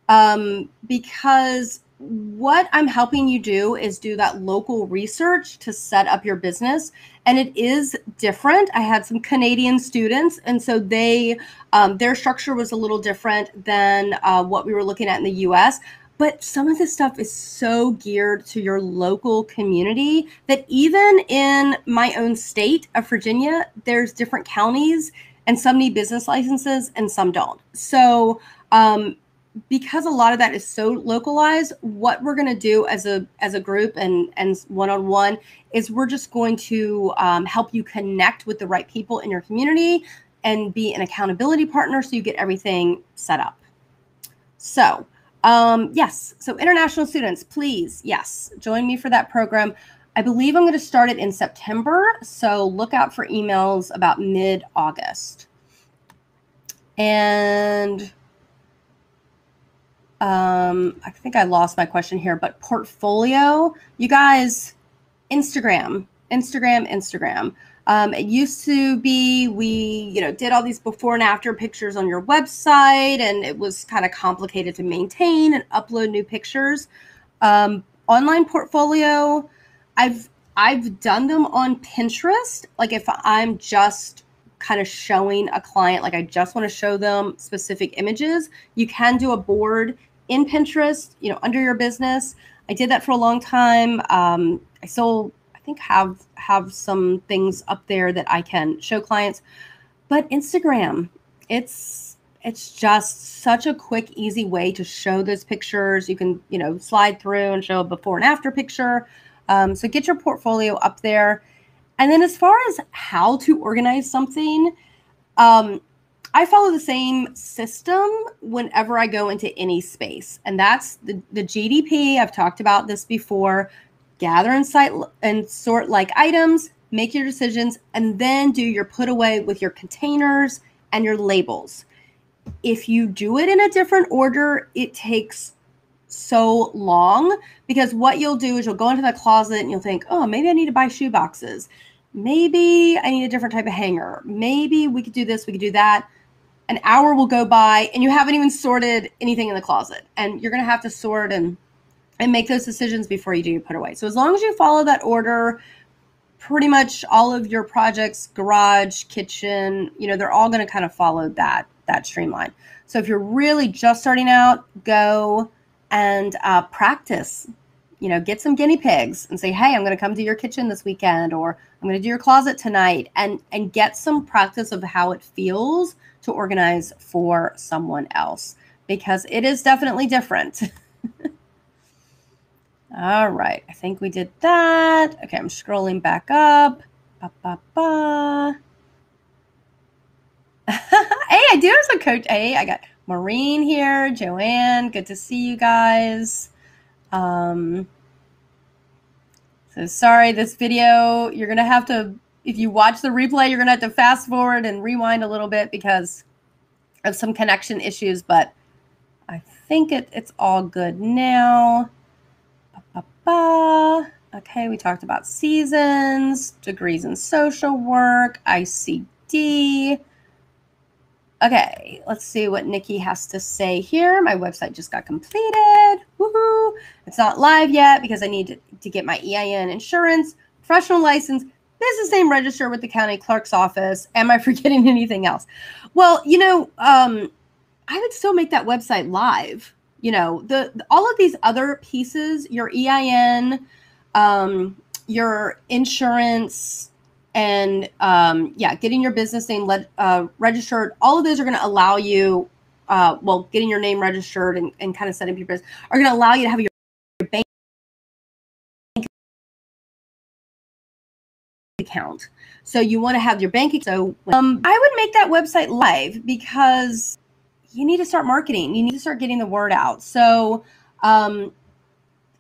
um, because what I'm helping you do is do that local research to set up your business. And it is different. I had some Canadian students, and so they, um, their structure was a little different than uh, what we were looking at in the US but some of this stuff is so geared to your local community that even in my own state of Virginia, there's different counties and some need business licenses and some don't. So, um, because a lot of that is so localized, what we're going to do as a as a group and and one on one is we're just going to um, help you connect with the right people in your community and be an accountability partner so you get everything set up. So um, yes. So international students, please, yes, join me for that program. I believe I'm going to start it in September. So look out for emails about mid August. And um, I think I lost my question here, but portfolio, you guys, Instagram, Instagram, Instagram. Um, it used to be we, you know, did all these before and after pictures on your website, and it was kind of complicated to maintain and upload new pictures. Um, online portfolio, I've I've done them on Pinterest. Like if I'm just kind of showing a client, like I just want to show them specific images, you can do a board in Pinterest, you know, under your business. I did that for a long time. Um, I sold think have have some things up there that I can show clients. But Instagram, it's it's just such a quick easy way to show those pictures. You can, you know, slide through and show a before and after picture. Um, so get your portfolio up there. And then as far as how to organize something, um, I follow the same system whenever I go into any space, and that's the, the GDP. I've talked about this before gather and, and sort like items, make your decisions, and then do your put away with your containers and your labels. If you do it in a different order, it takes so long because what you'll do is you'll go into the closet and you'll think, oh, maybe I need to buy shoe boxes. Maybe I need a different type of hanger. Maybe we could do this, we could do that. An hour will go by and you haven't even sorted anything in the closet. And you're going to have to sort and and make those decisions before you do put away. So as long as you follow that order, pretty much all of your projects, garage, kitchen, you know, they're all going to kind of follow that that streamline. So if you're really just starting out, go and uh, practice. You know, get some guinea pigs and say, "Hey, I'm going to come to your kitchen this weekend, or I'm going to do your closet tonight," and and get some practice of how it feels to organize for someone else because it is definitely different. All right, I think we did that. Okay, I'm scrolling back up. Ba, ba, ba. hey, I do have some coach. Hey, I got Maureen here, Joanne. Good to see you guys. Um, so sorry, this video, you're going to have to, if you watch the replay, you're going to have to fast forward and rewind a little bit because of some connection issues, but I think it, it's all good now. Okay, we talked about seasons, degrees in social work, ICD. Okay, let's see what Nikki has to say here. My website just got completed. Woohoo! It's not live yet because I need to, to get my EIN insurance, professional license, business name registered with the county clerk's office. Am I forgetting anything else? Well, you know, um, I would still make that website live. You know, the, the all of these other pieces, your EIN, um, your insurance, and um, yeah, getting your business name uh, registered. All of those are going to allow you, uh, well, getting your name registered and, and kind of setting up your business are going to allow you to have your, your bank account. So you want to have your bank. account So um, I would make that website live because you need to start marketing. You need to start getting the word out. So um,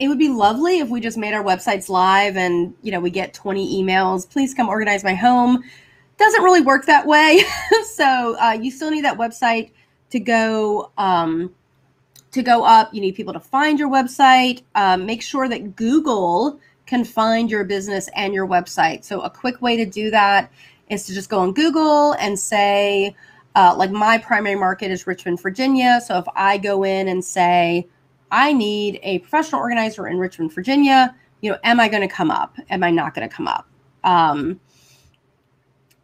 it would be lovely if we just made our websites live and you know we get 20 emails please come organize my home. Doesn't really work that way. So uh, you still need that website to go um, to go up. You need people to find your website. Um, make sure that google can find your business and your website. So a quick way to do that is to just go on google and say uh, like my primary market is richmond virginia so if i go in and say I need a professional organizer in Richmond, Virginia. You know, am I going to come up? Am I not going to come up? Um,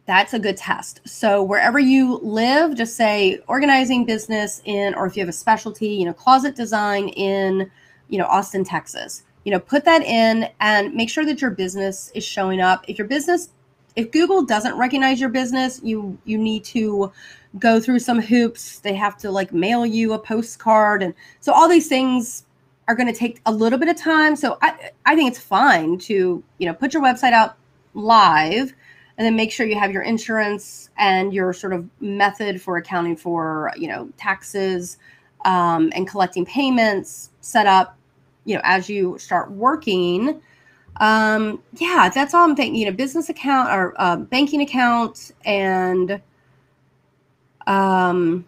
that's a good test. So wherever you live, just say organizing business in, or if you have a specialty, you know, closet design in, you know, Austin, Texas. You know, put that in and make sure that your business is showing up. If your business, if Google doesn't recognize your business, you you need to go through some hoops. They have to like mail you a postcard. And so all these things are going to take a little bit of time. So I, I think it's fine to, you know, put your website out live and then make sure you have your insurance and your sort of method for accounting for, you know, taxes um, and collecting payments set up, you know, as you start working. Um, yeah, that's all I'm thinking. You know, business account or uh, banking account and um,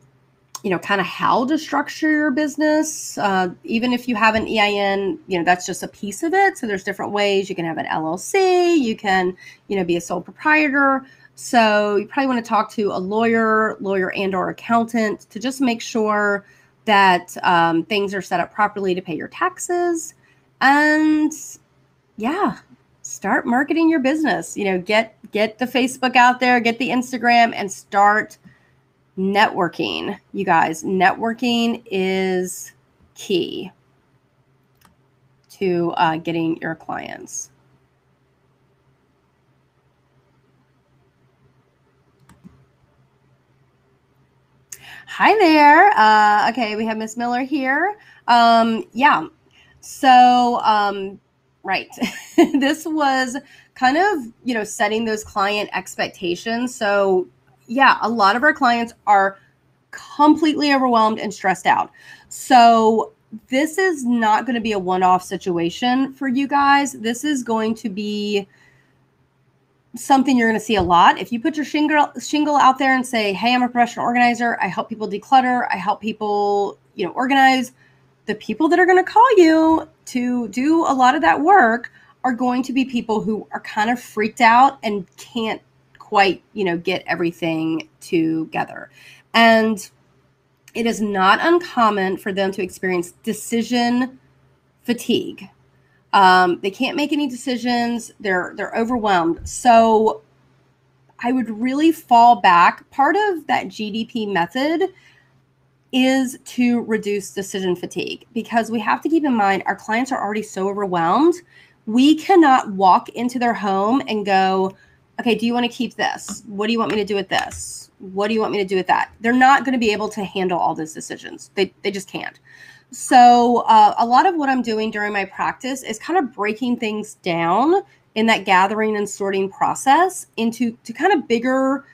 you know, kind of how to structure your business. Uh, even if you have an EIN, you know, that's just a piece of it. So there's different ways. You can have an LLC. You can, you know, be a sole proprietor. So you probably want to talk to a lawyer, lawyer and or accountant to just make sure that um, things are set up properly to pay your taxes. And yeah, start marketing your business. You know, get get the Facebook out there, get the Instagram, and start networking, you guys. Networking is key to uh, getting your clients. Hi there. Uh, okay, we have Miss Miller here. Um, yeah. So, um, right. this was kind of, you know, setting those client expectations. So yeah, a lot of our clients are completely overwhelmed and stressed out. So, this is not going to be a one off situation for you guys. This is going to be something you're going to see a lot. If you put your shingle shingle out there and say, "Hey, I'm a professional organizer. I help people declutter. I help people, you know, organize." The people that are going to call you to do a lot of that work are going to be people who are kind of freaked out and can't quite, you know, get everything together. And it is not uncommon for them to experience decision fatigue. Um, they can't make any decisions. They're they're overwhelmed. So I would really fall back. Part of that GDP method is to reduce decision fatigue because we have to keep in mind our clients are already so overwhelmed. We cannot walk into their home and go, okay, do you want to keep this? What do you want me to do with this? What do you want me to do with that? They're not going to be able to handle all those decisions. They, they just can't. So, uh, a lot of what I'm doing during my practice is kind of breaking things down in that gathering and sorting process into to kind of bigger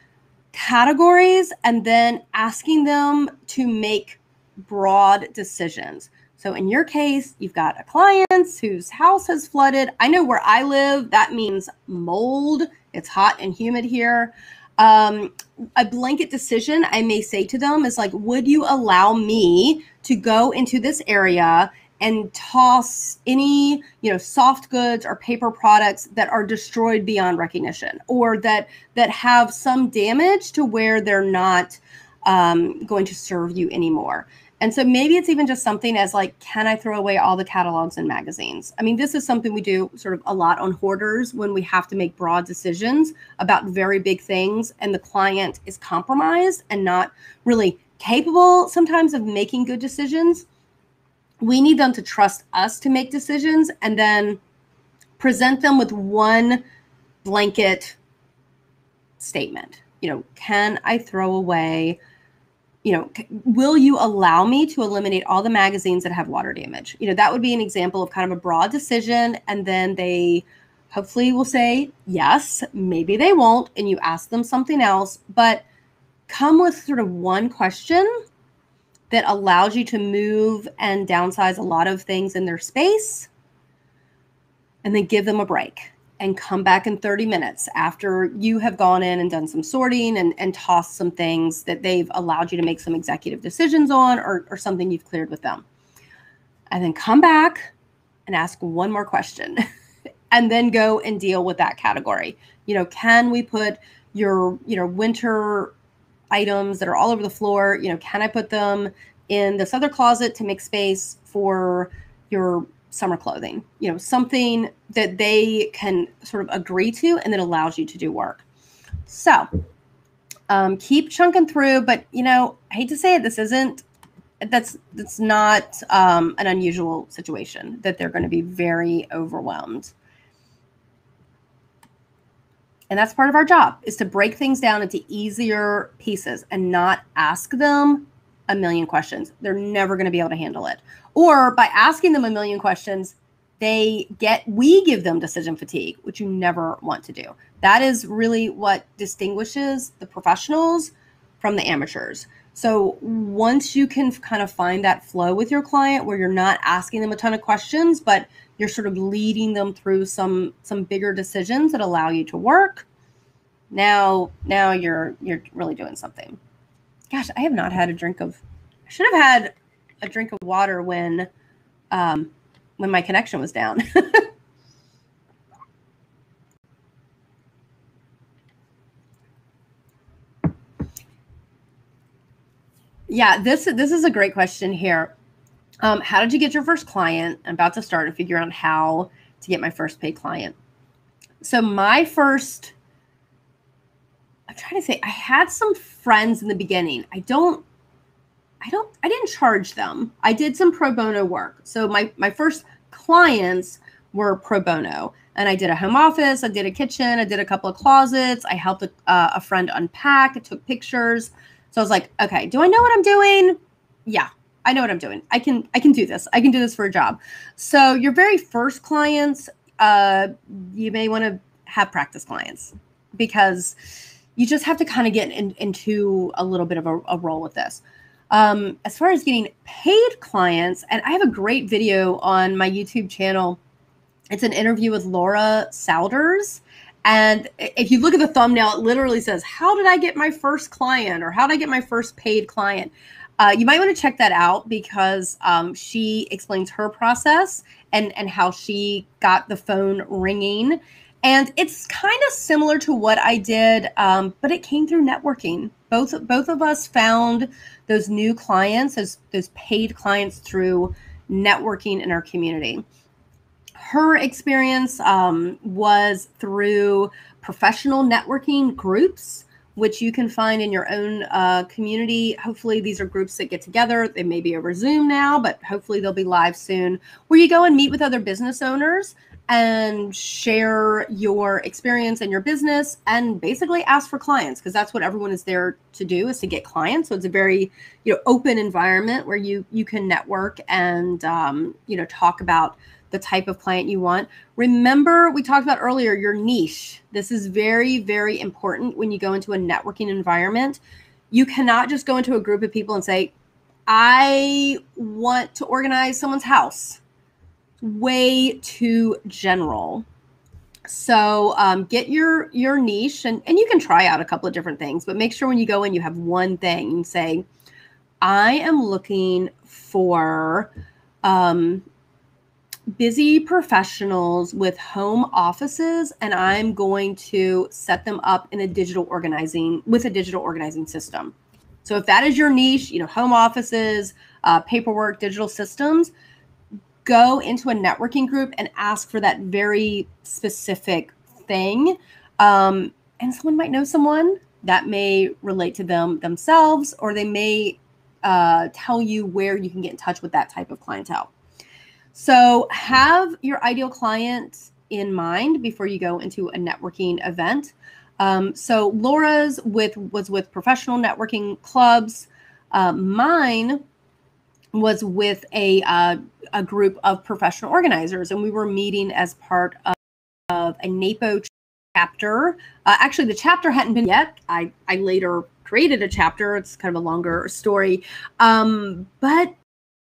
categories and then asking them to make broad decisions. So in your case, you've got a client whose house has flooded. I know where I live, that means mold. It's hot and humid here. Um, a blanket decision I may say to them is like, would you allow me to go into this area and toss any you know soft goods or paper products that are destroyed beyond recognition or that that have some damage to where they're not um, going to serve you anymore. And so maybe it's even just something as like can i throw away all the catalogs and magazines? I mean this is something we do sort of a lot on hoarders when we have to make broad decisions about very big things and the client is compromised and not really capable sometimes of making good decisions we need them to trust us to make decisions and then present them with one blanket statement. You know, can I throw away? You know, will you allow me to eliminate all the magazines that have water damage? You know, that would be an example of kind of a broad decision. And then they hopefully will say yes, maybe they won't. And you ask them something else, but come with sort of one question that allows you to move and downsize a lot of things in their space and then give them a break and come back in 30 minutes after you have gone in and done some sorting and, and tossed some things that they've allowed you to make some executive decisions on or, or something you've cleared with them. And then come back and ask one more question and then go and deal with that category. You know, can we put your, you know, winter items that are all over the floor. You know, can I put them in this other closet to make space for your summer clothing? You know, something that they can sort of agree to and that allows you to do work. So um, keep chunking through, but you know, I hate to say it, this isn't that's that's not um, an unusual situation that they're going to be very overwhelmed and that's part of our job is to break things down into easier pieces and not ask them a million questions. They're never going to be able to handle it. Or by asking them a million questions, they get we give them decision fatigue, which you never want to do. That is really what distinguishes the professionals from the amateurs. So once you can kind of find that flow with your client where you're not asking them a ton of questions, but you're sort of leading them through some some bigger decisions that allow you to work. Now now you're you're really doing something. Gosh i have not had a drink of i should have had a drink of water when um when my connection was down. Yeah this this is a great question here um, how did you get your first client? I'm about to start and figure out how to get my first paid client. So my first, I'm trying to say, I had some friends in the beginning. I don't, I don't, I didn't charge them. I did some pro bono work. So my my first clients were pro bono, and I did a home office, I did a kitchen, I did a couple of closets. I helped a, uh, a friend unpack. I took pictures. So I was like, okay, do I know what I'm doing? Yeah, I know what I'm doing. I can I can do this. I can do this for a job. So your very first clients, uh, you may want to have practice clients because you just have to kind of get in, into a little bit of a, a role with this. Um, as far as getting paid clients, and I have a great video on my YouTube channel. It's an interview with Laura Souders. And if you look at the thumbnail, it literally says, How did I get my first client? or How did I get my first paid client? Uh, you might want to check that out because um, she explains her process and and how she got the phone ringing, and it's kind of similar to what I did, um, but it came through networking. Both both of us found those new clients, those those paid clients through networking in our community. Her experience um, was through professional networking groups which you can find in your own uh, community. Hopefully, these are groups that get together. They may be over Zoom now, but hopefully, they'll be live soon, where you go and meet with other business owners and share your experience and your business and basically ask for clients because that's what everyone is there to do is to get clients so it's a very you know open environment where you you can network and um, you know talk about the type of client you want. Remember, we talked about earlier your niche. This is very, very important when you go into a networking environment. You cannot just go into a group of people and say, I want to organize someone's house. Way too general. So um, get your your niche and, and you can try out a couple of different things, but make sure when you go in you have one thing and say, I am looking for um, busy professionals with home offices and i'm going to set them up in a digital organizing with a digital organizing system. So if that is your niche you know home offices uh, paperwork digital systems go into a networking group and ask for that very specific thing. Um, and someone might know someone that may relate to them themselves or they may uh, tell you where you can get in touch with that type of clientele so have your ideal client in mind before you go into a networking event. Um, so Laura's with was with professional networking clubs. Uh, mine was with a uh, a group of professional organizers, and we were meeting as part of, of a NAPO chapter. Uh, actually, the chapter hadn't been yet. I I later created a chapter. It's kind of a longer story, um, but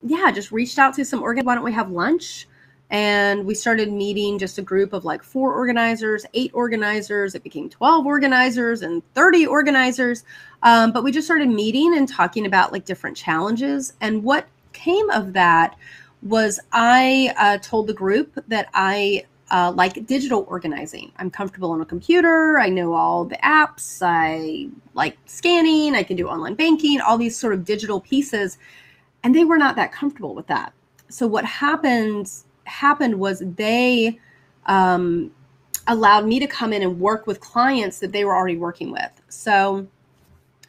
yeah, just reached out to some organ. Why don't we have lunch? And we started meeting just a group of like four organizers, eight organizers. It became 12 organizers and 30 organizers. Um, but we just started meeting and talking about like different challenges. And what came of that was I uh, told the group that I uh, like digital organizing. I'm comfortable on a computer. I know all the apps. I like scanning. I can do online banking, all these sort of digital pieces and they were not that comfortable with that. So what happened happened was they um, allowed me to come in and work with clients that they were already working with. So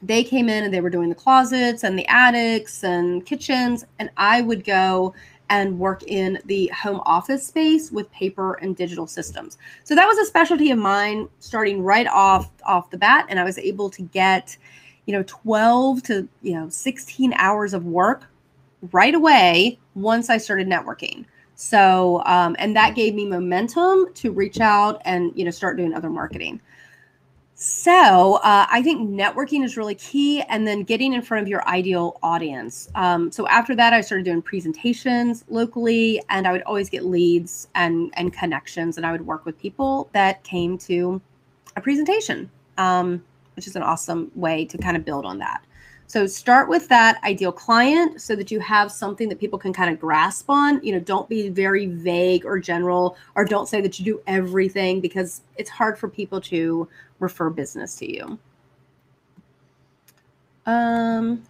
they came in and they were doing the closets and the attics and kitchens and i would go and work in the home office space with paper and digital systems. So that was a specialty of mine starting right off off the bat and i was able to get you know 12 to you know 16 hours of work right away once I started networking. So, um, and that gave me momentum to reach out and, you know, start doing other marketing. So, uh, I think networking is really key and then getting in front of your ideal audience. Um, so, after that, I started doing presentations locally and I would always get leads and, and connections, and I would work with people that came to a presentation, um, which is an awesome way to kind of build on that. So start with that ideal client so that you have something that people can kind of grasp on. You know, don't be very vague or general, or don't say that you do everything because it's hard for people to refer business to you. Um,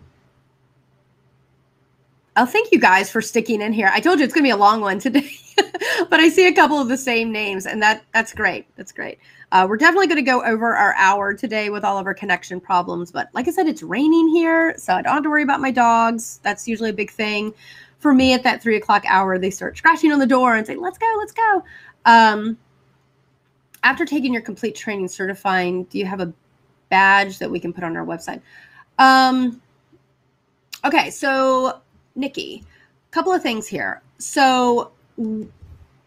I'll thank you guys for sticking in here. I told you it's going to be a long one today, but I see a couple of the same names, and that that's great. That's great. Uh, we're definitely going to go over our hour today with all of our connection problems. But like I said, it's raining here, so I don't have to worry about my dogs. That's usually a big thing. For me, at that three o'clock hour, they start scratching on the door and say, let's go, let's go. Um, after taking your complete training certifying, do you have a badge that we can put on our website? Um, okay, so Nikki, a couple of things here. So,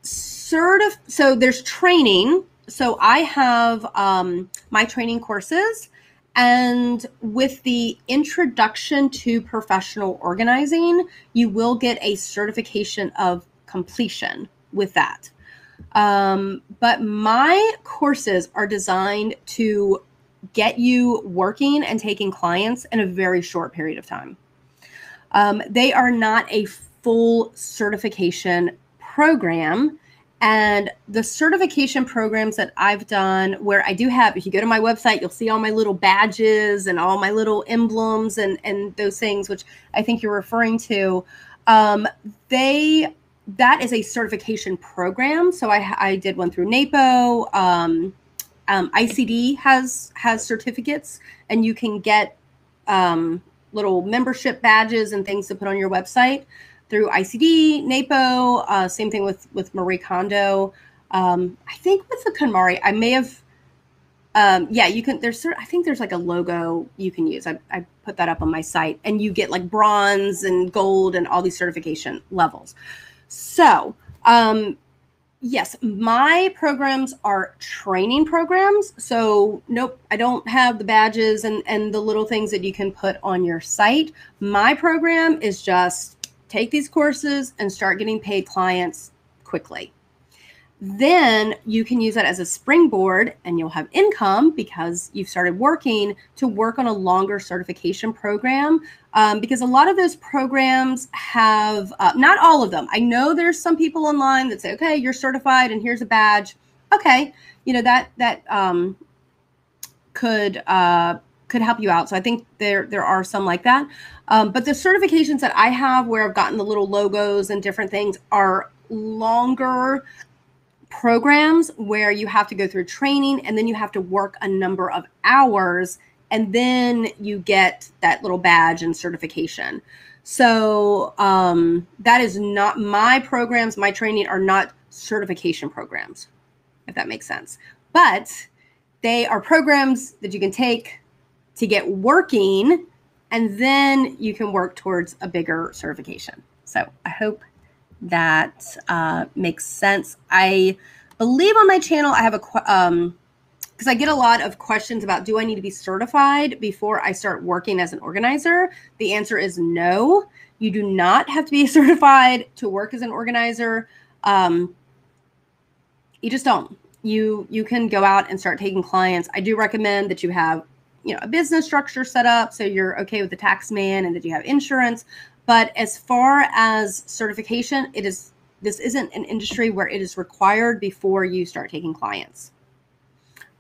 certif- so there's training so I have um, my training courses, and with the introduction to professional organizing, you will get a certification of completion with that. Um, but my courses are designed to get you working and taking clients in a very short period of time. Um, they are not a full certification program and the certification programs that I've done, where I do have, if you go to my website, you'll see all my little badges and all my little emblems and, and those things, which I think you're referring to. Um, they that is a certification program. So I, I did one through NAPO. Um, um, ICD has has certificates, and you can get um, little membership badges and things to put on your website through ICD, NAPO. Uh, same thing with with Marie Kondo. Um, I think with the KonMari, I may have. Um, yeah, you can. There's, I think there's like a logo you can use. I, I put that up on my site, and you get like bronze and gold and all these certification levels. So Um, yes, my programs are training programs. So, nope, I don't have the badges and, and the little things that you can put on your site. My program is just take these courses and start getting paid clients quickly. Then you can use that as a springboard and you'll have income because you've started working to work on a longer certification program um, because a lot of those programs have uh, not all of them. I know there's some people online that say okay you're certified and here's a badge. Okay you know that that um, could uh, could help you out so i think there there are some like that um, but the certifications that i have where i've gotten the little logos and different things are longer programs where you have to go through training and then you have to work a number of hours and then you get that little badge and certification. So um, that is not my programs. My training are not certification programs, if that makes sense. But they are programs that you can take to get working, and then you can work towards a bigger certification. So I hope that uh, makes sense. I believe on my channel I have a um because I get a lot of questions about do I need to be certified before I start working as an organizer? The answer is no. You do not have to be certified to work as an organizer. Um, you just don't. You you can go out and start taking clients. I do recommend that you have you know a business structure set up so you're okay with the tax man and that you have insurance. But as far as certification, it is this isn't an industry where it is required before you start taking clients.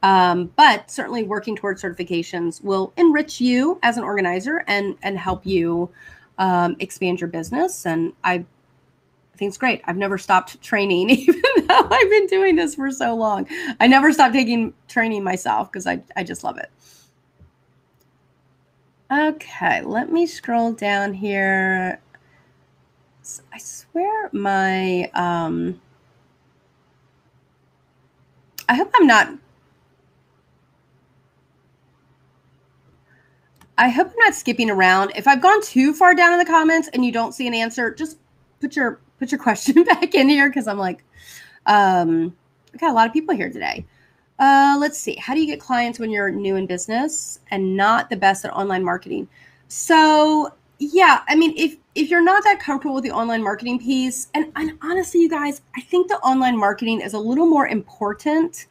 Um, but certainly working towards certifications will enrich you as an organizer and and help you um, expand your business. And I, I think it's great. I've never stopped training, even though I've been doing this for so long. I never stopped taking training myself because I, I just love it. Okay, let me scroll down here. I swear my um I hope I'm not I hope I'm not skipping around. If I've gone too far down in the comments and you don't see an answer, just put your put your question back in here because I'm like, um, we got a lot of people here today. Uh, let's see. How do you get clients when you're new in business and not the best at online marketing? So yeah, I mean, if if you're not that comfortable with the online marketing piece, and, and honestly, you guys, I think the online marketing is a little more important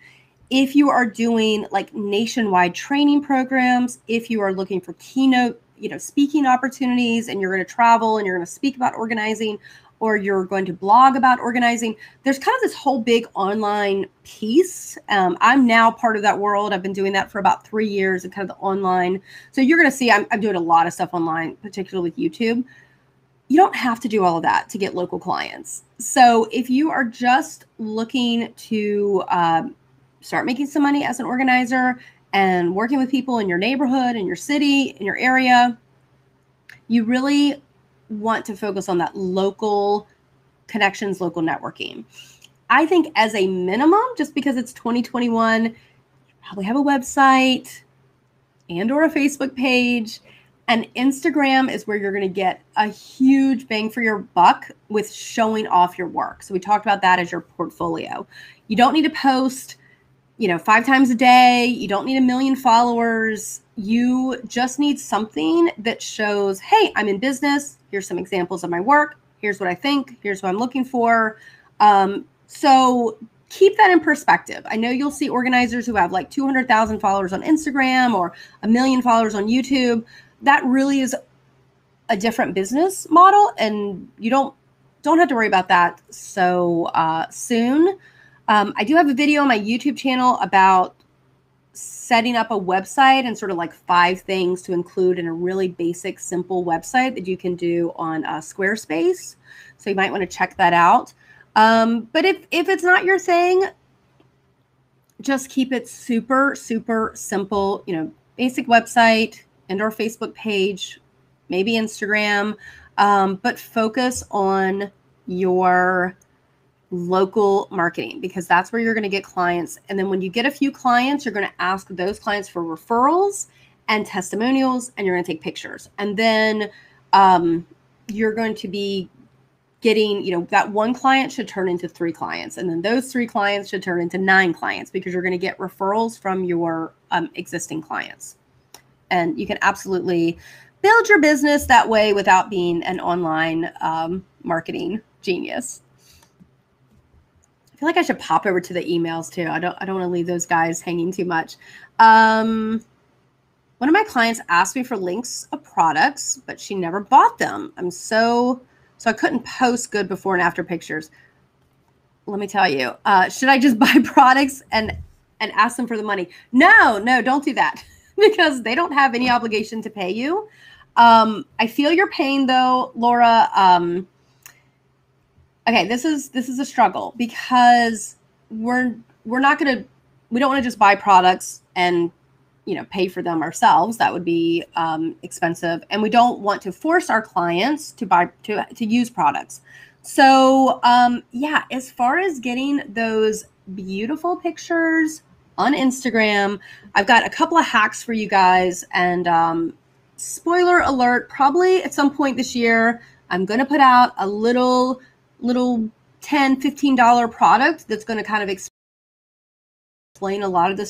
if you are doing like nationwide training programs, if you are looking for keynote, you know, speaking opportunities and you're going to travel and you're going to speak about organizing or you're going to blog about organizing. There's kind of this whole big online piece. Um, I'm now part of that world. I've been doing that for about three years and kind of the online. So you're going to see I'm, I'm doing a lot of stuff online, particularly with YouTube. You don't have to do all of that to get local clients. So if you are just looking to um, start making some money as an organizer and working with people in your neighborhood, in your city, in your area, you really want to focus on that local connections, local networking. I think as a minimum, just because it's 2021, probably have a website and or a Facebook page. And Instagram is where you're going to get a huge bang for your buck with showing off your work. So we talked about that as your portfolio. You don't need to post, you know, five times a day. You don't need a million followers. You just need something that shows, hey, I'm in business. Here's some examples of my work. Here's what i think. Here's what i'm looking for. Um, so keep that in perspective. I know you'll see organizers who have like 200000 followers on instagram or a million followers on youtube. That really is a different business model and you don't don't have to worry about that. So uh, soon um, i do have a video on my youtube channel about setting up a website and sort of like five things to include in a really basic, simple website that you can do on uh, Squarespace. So you might want to check that out. Um, but if if it's not your thing, just keep it super super simple. You know, basic website and or Facebook page, maybe Instagram, um, but focus on your local marketing because that's where you're going to get clients. And then when you get a few clients, you're going to ask those clients for referrals and testimonials, and you're going to take pictures. And then um, you're going to be getting, you know, that one client should turn into three clients. And then those three clients should turn into nine clients because you're going to get referrals from your um, existing clients. And you can absolutely build your business that way without being an online um, marketing genius. I feel like I should pop over to the emails too. I don't I don't want to leave those guys hanging too much. Um, one of my clients asked me for links of products, but she never bought them. I'm so so I couldn't post good before and after pictures. Let me tell you, uh, should I just buy products and and ask them for the money? No, no, don't do that because they don't have any obligation to pay you. Um, I feel your pain though, Laura. Um, okay, this is this is a struggle because we're we're not gonna we don't want to just buy products and you know pay for them ourselves. That would be um, expensive. And we don't want to force our clients to buy to to use products. So um, yeah as far as getting those beautiful pictures on instagram i've got a couple of hacks for you guys. And um, spoiler alert probably at some point this year i'm going to put out a little little 10 15 dollar product that's going to kind of explain a lot of the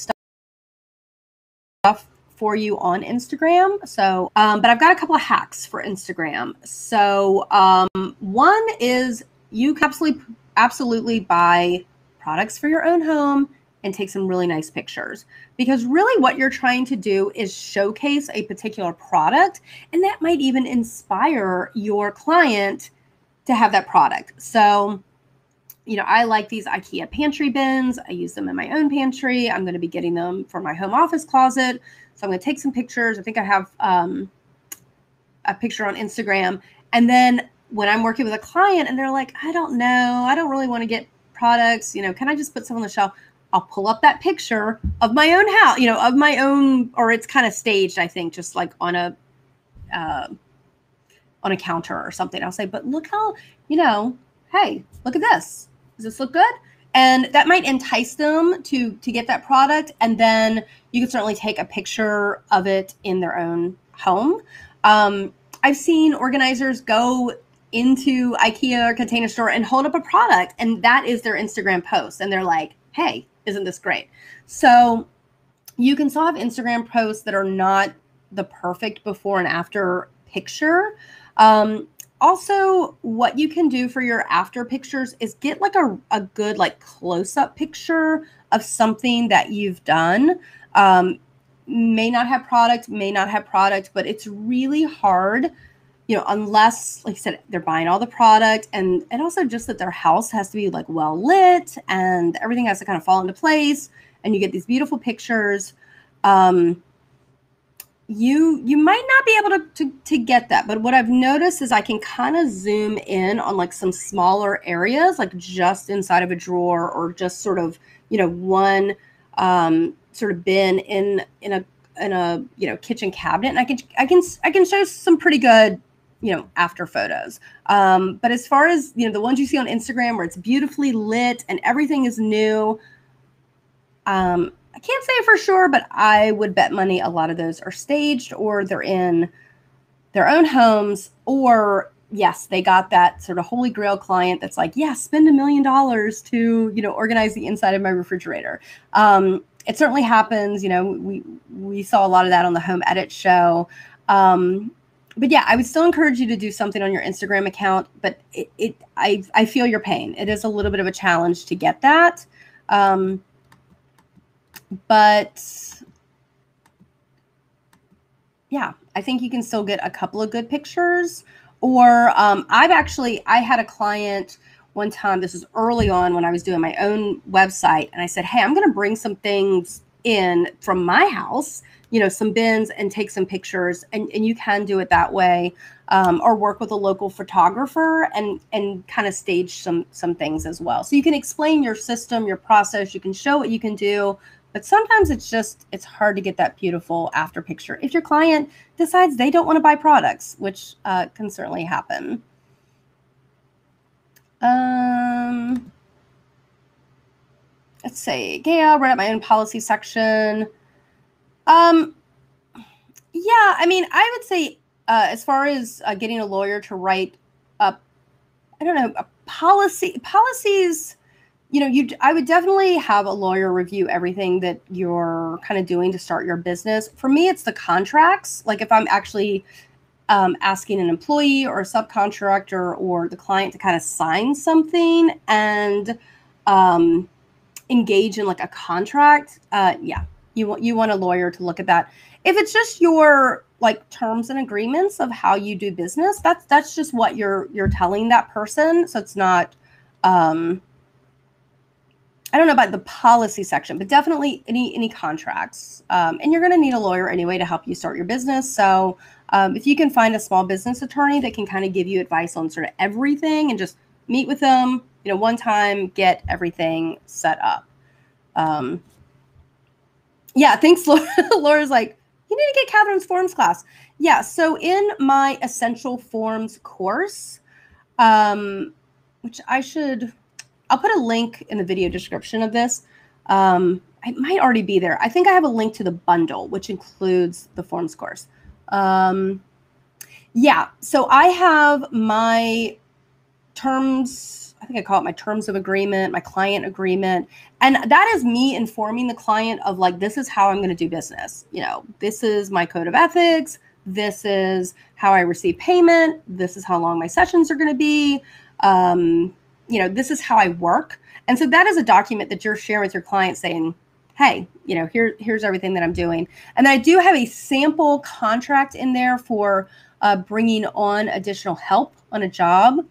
stuff for you on Instagram. So, um, but I've got a couple of hacks for Instagram. So, um, one is you absolutely absolutely buy products for your own home and take some really nice pictures because really what you're trying to do is showcase a particular product and that might even inspire your client to have that product. So, you know, I like these IKEA pantry bins. I use them in my own pantry. I'm going to be getting them for my home office closet. So I'm going to take some pictures. I think I have um, a picture on Instagram. And then when I'm working with a client and they're like, I don't know, I don't really want to get products, you know, can I just put some on the shelf? I'll pull up that picture of my own house, you know, of my own, or it's kind of staged, I think, just like on a, uh, on a counter or something. I'll say, but look how, you know, hey, look at this. Does this look good? And that might entice them to to get that product. And then you can certainly take a picture of it in their own home. Um, I've seen organizers go into IKEA or container store and hold up a product, and that is their Instagram post. And they're like, hey, isn't this great? So you can still have Instagram posts that are not the perfect before and after picture. Um, also what you can do for your after pictures is get like a, a good like close-up picture of something that you've done. Um, may not have product may not have product but it's really hard you know unless like i said they're buying all the product and and also just that their house has to be like well lit and everything has to kind of fall into place and you get these beautiful pictures. Um, you you might not be able to, to to get that but what i've noticed is i can kind of zoom in on like some smaller areas like just inside of a drawer or just sort of you know one um sort of bin in in a in a you know kitchen cabinet. And i can i can i can show some pretty good you know after photos. Um but as far as you know the ones you see on instagram where it's beautifully lit and everything is new um I can't say for sure, but I would bet money a lot of those are staged or they're in their own homes or yes, they got that sort of holy grail client that's like, yeah, spend a million dollars to, you know, organize the inside of my refrigerator. Um, it certainly happens. You know, we we saw a lot of that on the home edit show. Um, but yeah, I would still encourage you to do something on your Instagram account. But it, it I I feel your pain. It is a little bit of a challenge to get that. Um, but yeah, I think you can still get a couple of good pictures. Or um, I've actually I had a client one time. This was early on when I was doing my own website, and I said, "Hey, I'm going to bring some things in from my house, you know, some bins, and take some pictures." And and you can do it that way, um, or work with a local photographer and and kind of stage some some things as well. So you can explain your system, your process. You can show what you can do but sometimes it's just it's hard to get that beautiful after picture. If your client decides they don't want to buy products which uh, can certainly happen. Um let's see. Gail read out my own policy section. Um yeah i mean i would say uh, as far as uh, getting a lawyer to write up I don't know, a policy policies you know, you I would definitely have a lawyer review everything that you're kind of doing to start your business. For me, it's the contracts. Like if I'm actually um, asking an employee or a subcontractor or the client to kind of sign something and um, engage in like a contract, uh, yeah, you want you want a lawyer to look at that. If it's just your like terms and agreements of how you do business, that's that's just what you're you're telling that person. So it's not. Um, I don't know about the policy section, but definitely any any contracts. Um, and you're going to need a lawyer anyway to help you start your business. So um, if you can find a small business attorney that can kind of give you advice on sort of everything and just meet with them, you know, one time, get everything set up. Um, yeah, thanks, Laura. Laura's like, you need to get Katherine's forms class. Yeah, so in my essential forms course, um, which I should I'll put a link in the video description of this. Um, it might already be there. I think I have a link to the bundle, which includes the forms course. Um, yeah, so I have my terms, I think I call it my terms of agreement, my client agreement. And that is me informing the client of like, this is how I'm going to do business. You know, this is my code of ethics. This is how I receive payment. This is how long my sessions are going to be. Um, you know, this is how I work. And so that is a document that you're sharing with your client saying, hey, you know, here, here's everything that I'm doing. And I do have a sample contract in there for uh, bringing on additional help on a job.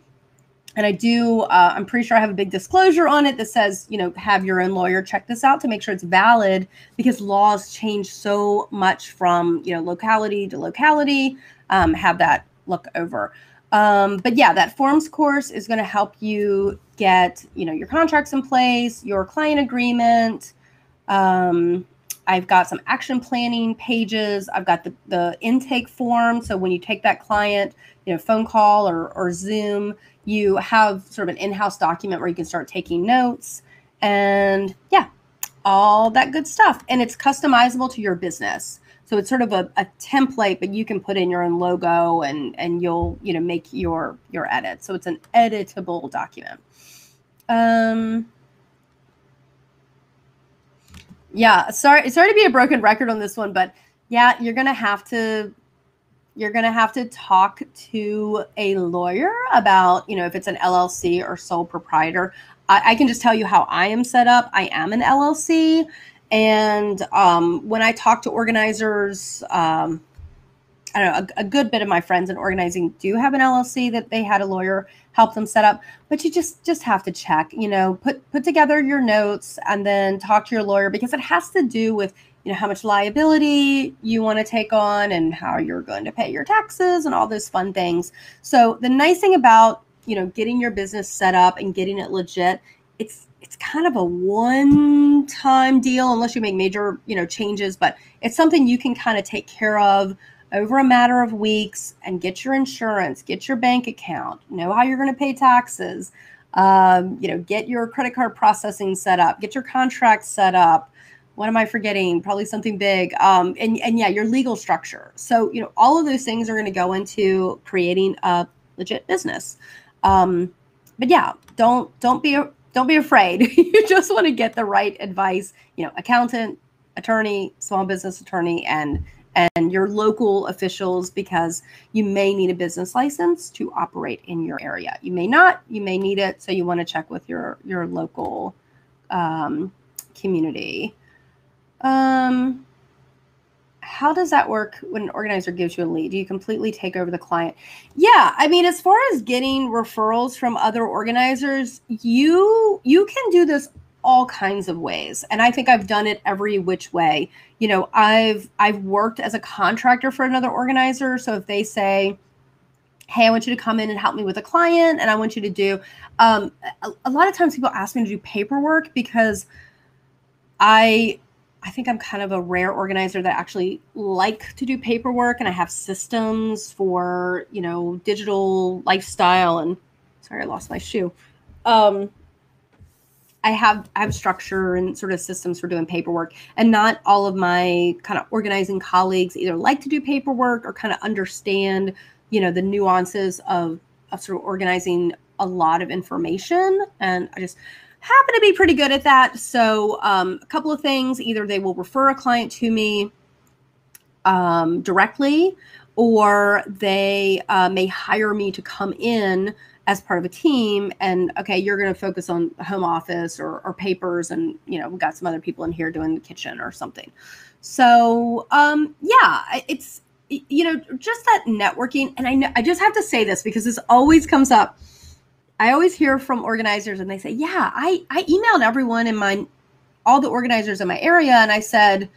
And I do, uh, I'm pretty sure I have a big disclosure on it that says, you know, have your own lawyer check this out to make sure it's valid because laws change so much from, you know, locality to locality. Um, have that look over. Um, but yeah, that forms course is going to help you get, you know, your contracts in place, your client agreement. Um, I've got some action planning pages. I've got the, the intake form. So when you take that client, you know, phone call or, or Zoom, you have sort of an in-house document where you can start taking notes and yeah, all that good stuff. And it's customizable to your business. So it's sort of a, a template, but you can put in your own logo and and you'll you know make your your edit. So it's an editable document. Um, yeah, sorry sorry to be a broken record on this one, but yeah, you're gonna have to you're gonna have to talk to a lawyer about you know if it's an LLC or sole proprietor. I, I can just tell you how I am set up. I am an LLC and um, when I talk to organizers, um, I don't know, a, a, good bit of my friends in organizing do have an LLC that they had a lawyer help them set up, but you just just have to check, you know, put put together your notes and then talk to your lawyer because it has to do with you know how much liability you want to take on and how you're going to pay your taxes and all those fun things. So the nice thing about you know getting your business set up and getting it legit, it's it's kind of a one time deal unless you make major you know changes but it's something you can kind of take care of over a matter of weeks and get your insurance get your bank account know how you're going to pay taxes um, you know get your credit card processing set up get your contract set up. What am i forgetting? Probably something big. Um, and, and yeah your legal structure. So you know all of those things are going to go into creating a legit business. Um, but yeah don't don't be don't be afraid. you just want to get the right advice, you know, accountant, attorney, small business attorney, and and your local officials because you may need a business license to operate in your area. You may not, you may need it, so you want to check with your your local um, community. Um, how does that work when an organizer gives you a lead? Do you completely take over the client? Yeah, I mean, as far as getting referrals from other organizers, you you can do this all kinds of ways, and I think I've done it every which way. You know, I've I've worked as a contractor for another organizer, so if they say, "Hey, I want you to come in and help me with a client," and I want you to do, um, a, a lot of times people ask me to do paperwork because I I think I'm kind of a rare organizer that actually like to do paperwork and I have systems for, you know, digital lifestyle and sorry, I lost my shoe. Um, I have I have structure and sort of systems for doing paperwork, and not all of my kind of organizing colleagues either like to do paperwork or kind of understand, you know, the nuances of of sort of organizing a lot of information and I just happen to be pretty good at that. So, um, a couple of things either they will refer a client to me um, directly, or they uh, may hire me to come in as part of a team and okay you're going to focus on home office or, or, papers and you know we've got some other people in here doing the kitchen or something so um yeah it's you know just that networking and i know i just have to say this because this always comes up I always hear from organizers and they say, "Yeah, I I emailed everyone in my all the organizers in my area and I said,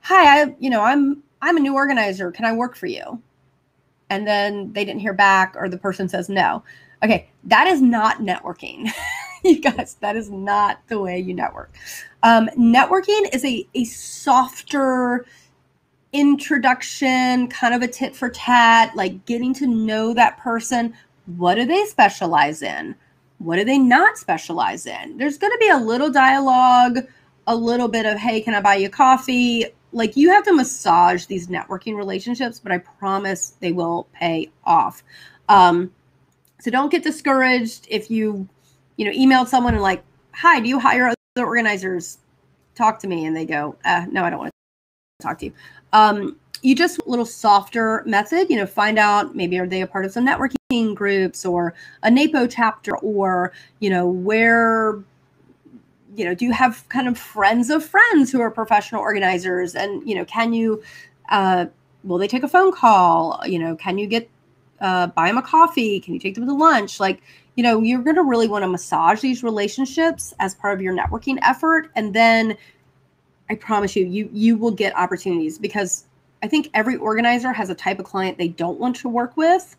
"Hi, I you know, I'm I'm a new organizer. Can I work for you?" And then they didn't hear back or the person says no. Okay, that is not networking. you guys, that is not the way you network. Um, networking is a, a softer introduction, kind of a tit for tat, like getting to know that person what do they specialize in? What do they not specialize in? There's going to be a little dialogue, a little bit of, hey, can I buy you coffee? Like you have to massage these networking relationships, but I promise they will pay off. Um, so don't get discouraged if you, you know, emailed someone and like, hi, do you hire other organizers? Talk to me. And they go, uh, no, I don't want to talk to you. Um, you just a little softer method, you know, find out maybe are they a part of some networking groups or a NAPO chapter or, you know, where you know, do you have kind of friends of friends who are professional organizers and, you know, can you uh will they take a phone call? You know, can you get uh buy them a coffee? Can you take them to lunch? Like, you know, you're going to really want to massage these relationships as part of your networking effort and then I promise you, you you will get opportunities because I think every organizer has a type of client they don't want to work with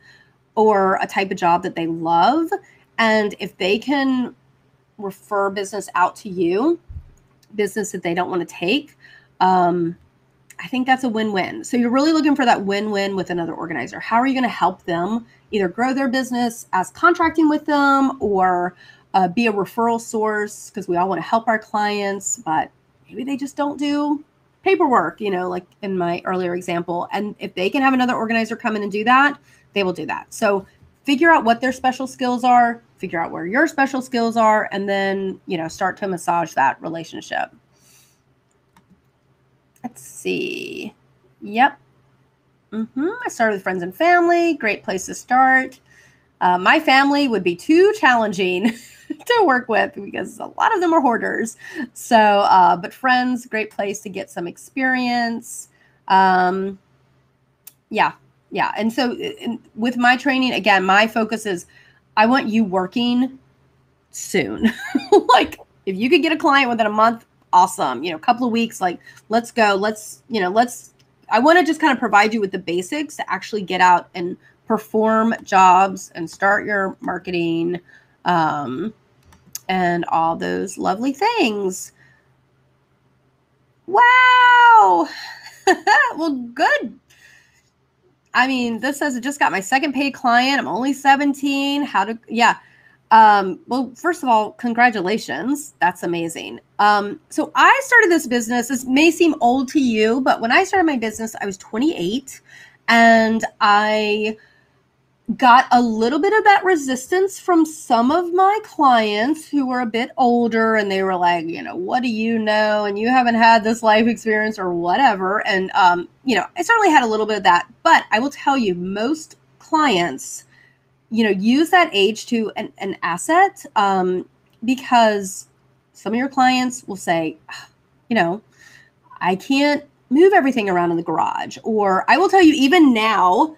or a type of job that they love. And if they can refer business out to you, business that they don't want to take, um, I think that's a win win. So you're really looking for that win win with another organizer. How are you going to help them either grow their business as contracting with them or uh, be a referral source? Because we all want to help our clients, but maybe they just don't do paperwork, you know, like in my earlier example. And if they can have another organizer come in and do that, they will do that. So figure out what their special skills are, figure out where your special skills are, and then, you know, start to massage that relationship. Let's see. Yep. Mm-hmm. I started with friends and family. Great place to start. Uh, my family would be too challenging to work with because a lot of them are hoarders. So, uh, but friends, great place to get some experience. Um, yeah, yeah. And so, in, with my training, again, my focus is I want you working soon. like, if you could get a client within a month, awesome. You know, a couple of weeks, like, let's go. Let's, you know, let's. I want to just kind of provide you with the basics to actually get out and perform jobs and start your marketing um, and all those lovely things. Wow. well, good. I mean, this says it just got my second paid client. I'm only 17. How to, yeah. Um, well, first of all, congratulations. That's amazing. Um, so I started this business. This may seem old to you, but when I started my business, I was 28 and I got a little bit of that resistance from some of my clients who were a bit older and they were like you know what do you know? And you haven't had this life experience or whatever. And um, you know i certainly had a little bit of that. But i will tell you most clients you know use that age to an, an asset um, because some of your clients will say you know i can't move everything around in the garage. Or i will tell you even now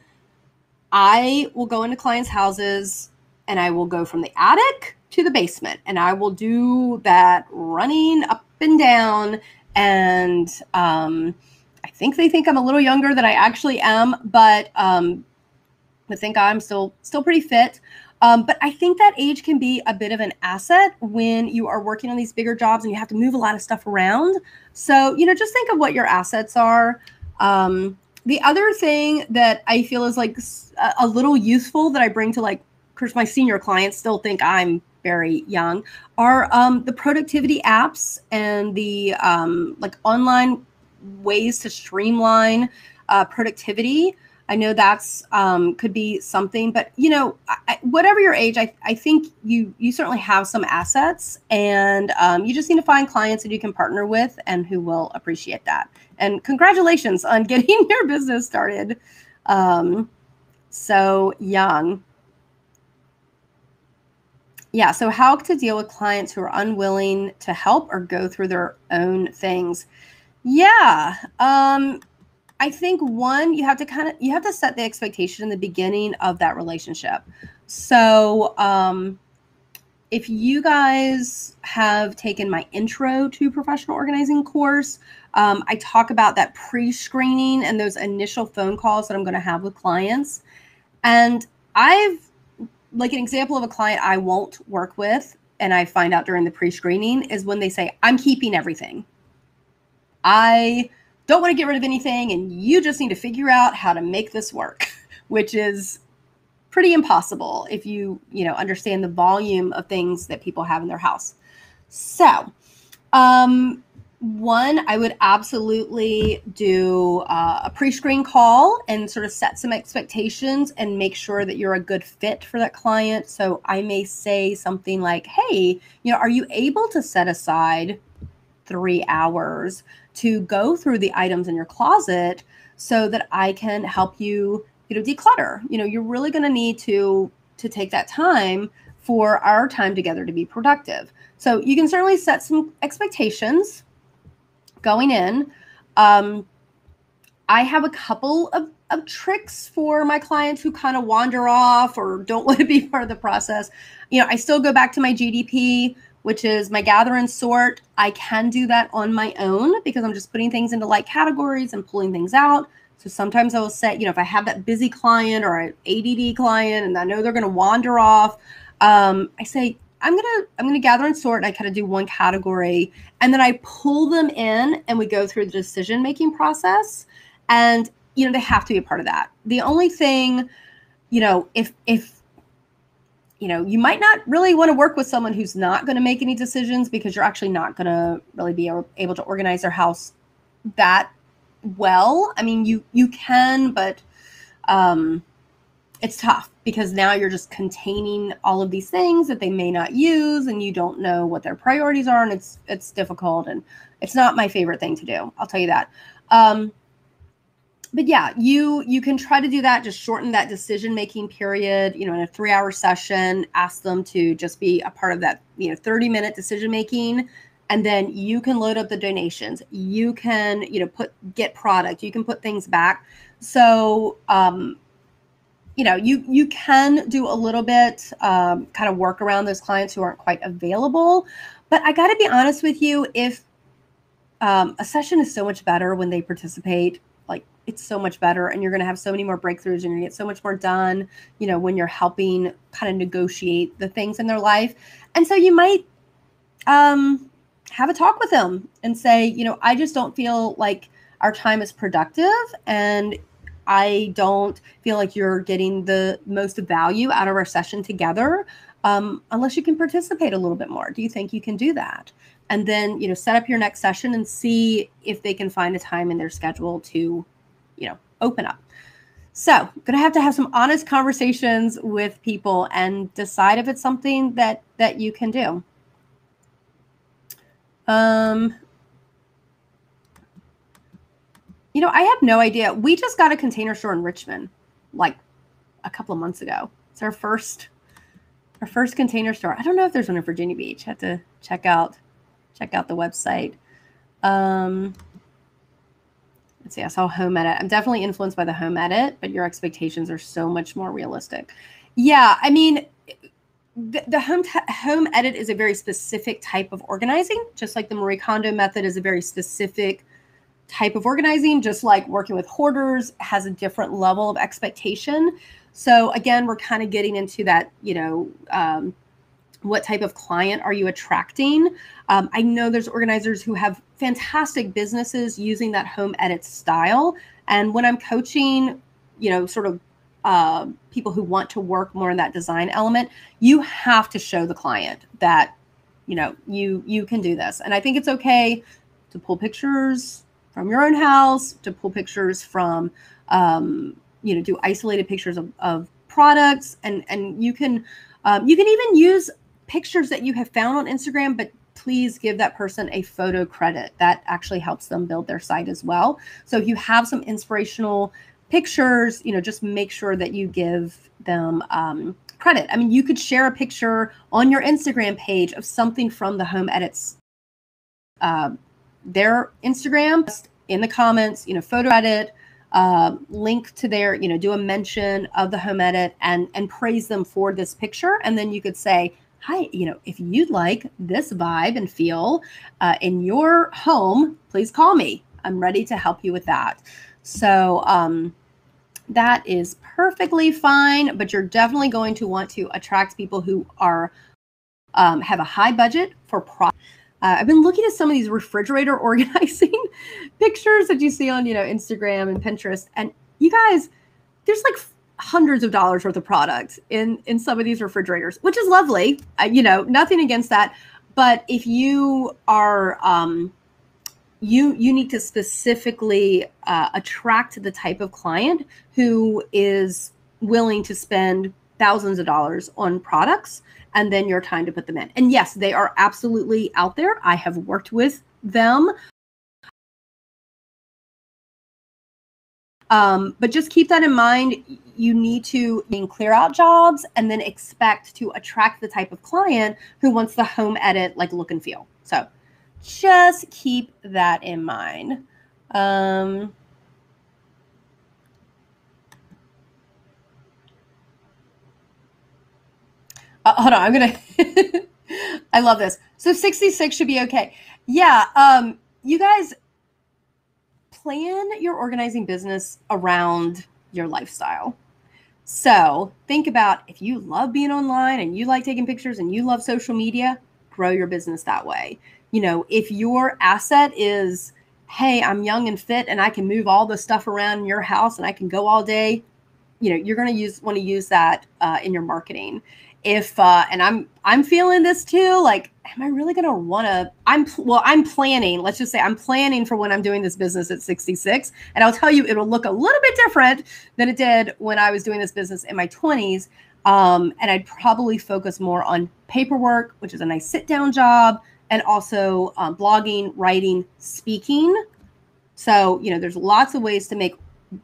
I will go into clients' houses and I will go from the attic to the basement and I will do that running up and down. And um, I think they think I'm a little younger than I actually am, but um, I think I'm still still pretty fit. Um, but I think that age can be a bit of an asset when you are working on these bigger jobs and you have to move a lot of stuff around. So, you know, just think of what your assets are. Um, the other thing that I feel is like a, little useful that I bring to like, of course, my senior clients still think I'm very young, are um, the productivity apps and the um, like online ways to streamline uh, productivity. I know that's um, could be something, but you know, I, whatever your age, I, I think you you certainly have some assets, and um, you just need to find clients that you can partner with and who will appreciate that. And congratulations on getting your business started um, so young. Yeah, so how to deal with clients who are unwilling to help or go through their own things. Yeah. Um, I think one, you have to kind of you have to set the expectation in the beginning of that relationship. So um if you guys have taken my intro to professional organizing course, um, I talk about that pre-screening and those initial phone calls that I'm going to have with clients. And I've like an example of a client I won't work with, and I find out during the pre-screening is when they say, "I'm keeping everything." I don't want to get rid of anything and you just need to figure out how to make this work which is pretty impossible if you you know understand the volume of things that people have in their house. So um one i would absolutely do uh, a pre-screen call and sort of set some expectations and make sure that you're a good fit for that client. So i may say something like hey you know are you able to set aside three hours to go through the items in your closet so that I can help you, you know, declutter. You know, you're really going to need to to take that time for our time together to be productive. So you can certainly set some expectations going in. Um, I have a couple of, of tricks for my clients who kind of wander off or don't want to be part of the process. You know, I still go back to my GDP which is my gather and sort. I can do that on my own because I'm just putting things into like categories and pulling things out. So sometimes I will set, you know, if I have that busy client or an ADD client and I know they're going to wander off, um, I say, I'm gonna I'm gonna gather and sort. And I kind of do one category, and then I pull them in, and we go through the decision making process. And you know they have to be a part of that. The only thing, you know, if if you know, you might not really want to work with someone who's not going to make any decisions because you're actually not going to really be able to organize their house that well. I mean, you you can, but um, it's tough because now you're just containing all of these things that they may not use, and you don't know what their priorities are, and it's it's difficult, and it's not my favorite thing to do. I'll tell you that. Um, but yeah, you you can try to do that. Just shorten that decision making period. You know, in a three hour session, ask them to just be a part of that. You know, thirty minute decision making, and then you can load up the donations. You can you know put get product. You can put things back. So um, you know you you can do a little bit um, kind of work around those clients who aren't quite available. But I got to be honest with you, if um, a session is so much better when they participate like it's so much better and you're going to have so many more breakthroughs and you're going to get so much more done you know when you're helping kind of negotiate the things in their life and so you might um have a talk with them and say you know i just don't feel like our time is productive and i don't feel like you're getting the most value out of our session together um, unless you can participate a little bit more do you think you can do that and then you know set up your next session and see if they can find a time in their schedule to you know, open up. So, gonna have to have some honest conversations with people and decide if it's something that that you can do. Um, you know, I have no idea. We just got a container store in Richmond, like a couple of months ago. It's our first, our first container store. I don't know if there's one in Virginia Beach. I have to check out, check out the website. Um, let's see, I saw home edit. I'm definitely influenced by the home edit, but your expectations are so much more realistic. Yeah, I mean, the, home home edit is a very specific type of organizing, just like the Marie Kondo method is a very specific type of organizing, just like working with hoarders has a different level of expectation. So again, we're kind of getting into that, you know, um, what type of client are you attracting? Um, I know there's organizers who have fantastic businesses using that home edit style. And when I'm coaching, you know, sort of uh, people who want to work more in that design element, you have to show the client that, you know, you you can do this. And I think it's okay to pull pictures from your own house, to pull pictures from um, you know do isolated pictures of, of products. And and you can um, you can even use pictures that you have found on instagram but please give that person a photo credit. That actually helps them build their site as well. So if you have some inspirational pictures you know just make sure that you give them um, credit i mean you could share a picture on your instagram page of something from the home edits uh, their instagram in the comments you know photo edit uh, link to their, you know, do a mention of the home edit and and praise them for this picture, and then you could say, hi, you know, if you'd like this vibe and feel uh, in your home, please call me. I'm ready to help you with that. So um, that is perfectly fine, but you're definitely going to want to attract people who are um, have a high budget for pro uh, I've been looking at some of these refrigerator organizing pictures that you see on, you know, Instagram and Pinterest, and you guys, there's like hundreds of dollars worth of product in in some of these refrigerators, which is lovely. Uh, you know, nothing against that, but if you are um, you you need to specifically uh, attract the type of client who is willing to spend thousands of dollars on products and then your time to put them in. And yes, they are absolutely out there. I have worked with them. Um, but just keep that in mind. You need to clear out jobs and then expect to attract the type of client who wants the home edit like look and feel. So just keep that in mind. Um, Uh, hold on, I'm gonna. I love this. So 66 should be okay. Yeah. Um, you guys plan your organizing business around your lifestyle. So think about if you love being online and you like taking pictures and you love social media, grow your business that way. You know, if your asset is, hey, I'm young and fit and I can move all the stuff around in your house and I can go all day, you know, you're going to use want to use that uh, in your marketing. If uh and i'm i'm feeling this too like am i really gonna want to i'm well i'm planning let's just say i'm planning for when i'm doing this business at 66 and i'll tell you it'll look a little bit different than it did when i was doing this business in my 20s um, and i'd probably focus more on paperwork which is a nice sit down job and also um, blogging writing speaking. So you know there's lots of ways to make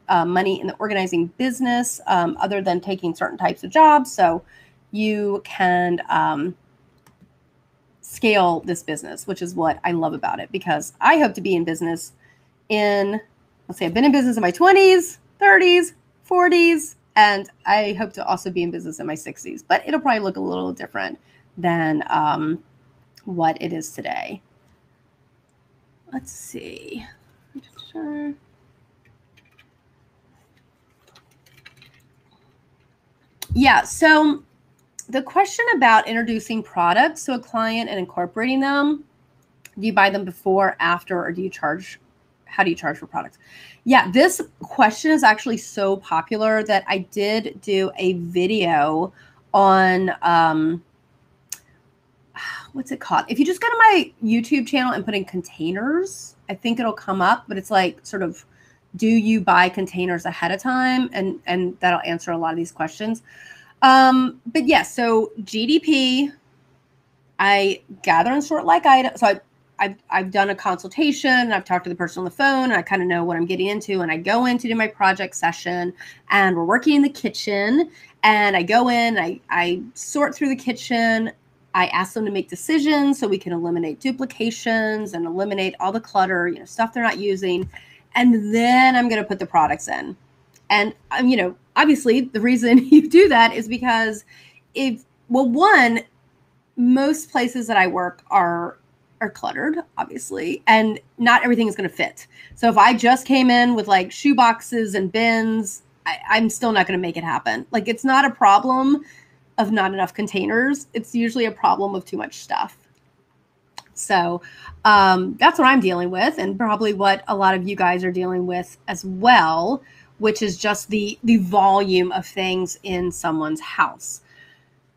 uh, money in the organizing business um, other than taking certain types of jobs. So you can um, scale this business, which is what I love about it because I hope to be in business in, let's say, I've been in business in my 20s, 30s, 40s, and I hope to also be in business in my 60s, but it'll probably look a little different than um, what it is today. Let's see. Yeah, so the question about introducing products to a client and incorporating them do you buy them before after or do you charge how do you charge for products yeah this question is actually so popular that i did do a video on um what's it called if you just go to my youtube channel and put in containers i think it'll come up but it's like sort of do you buy containers ahead of time and and that'll answer a lot of these questions um, but yes, yeah, so GDP, I gather and sort like items. So I, I've, I've done a consultation and I've talked to the person on the phone and I kind of know what I'm getting into. And I go in to do my project session and we're working in the kitchen and I go in, I, I sort through the kitchen. I ask them to make decisions so we can eliminate duplications and eliminate all the clutter, you know, stuff they're not using. And then I'm going to put the products in. And, um, you know, obviously the reason you do that is because if well one most places that i work are are cluttered obviously and not everything is going to fit so if i just came in with like shoe boxes and bins I, i'm still not going to make it happen like it's not a problem of not enough containers it's usually a problem of too much stuff so um, that's what i'm dealing with and probably what a lot of you guys are dealing with as well which is just the the volume of things in someone's house.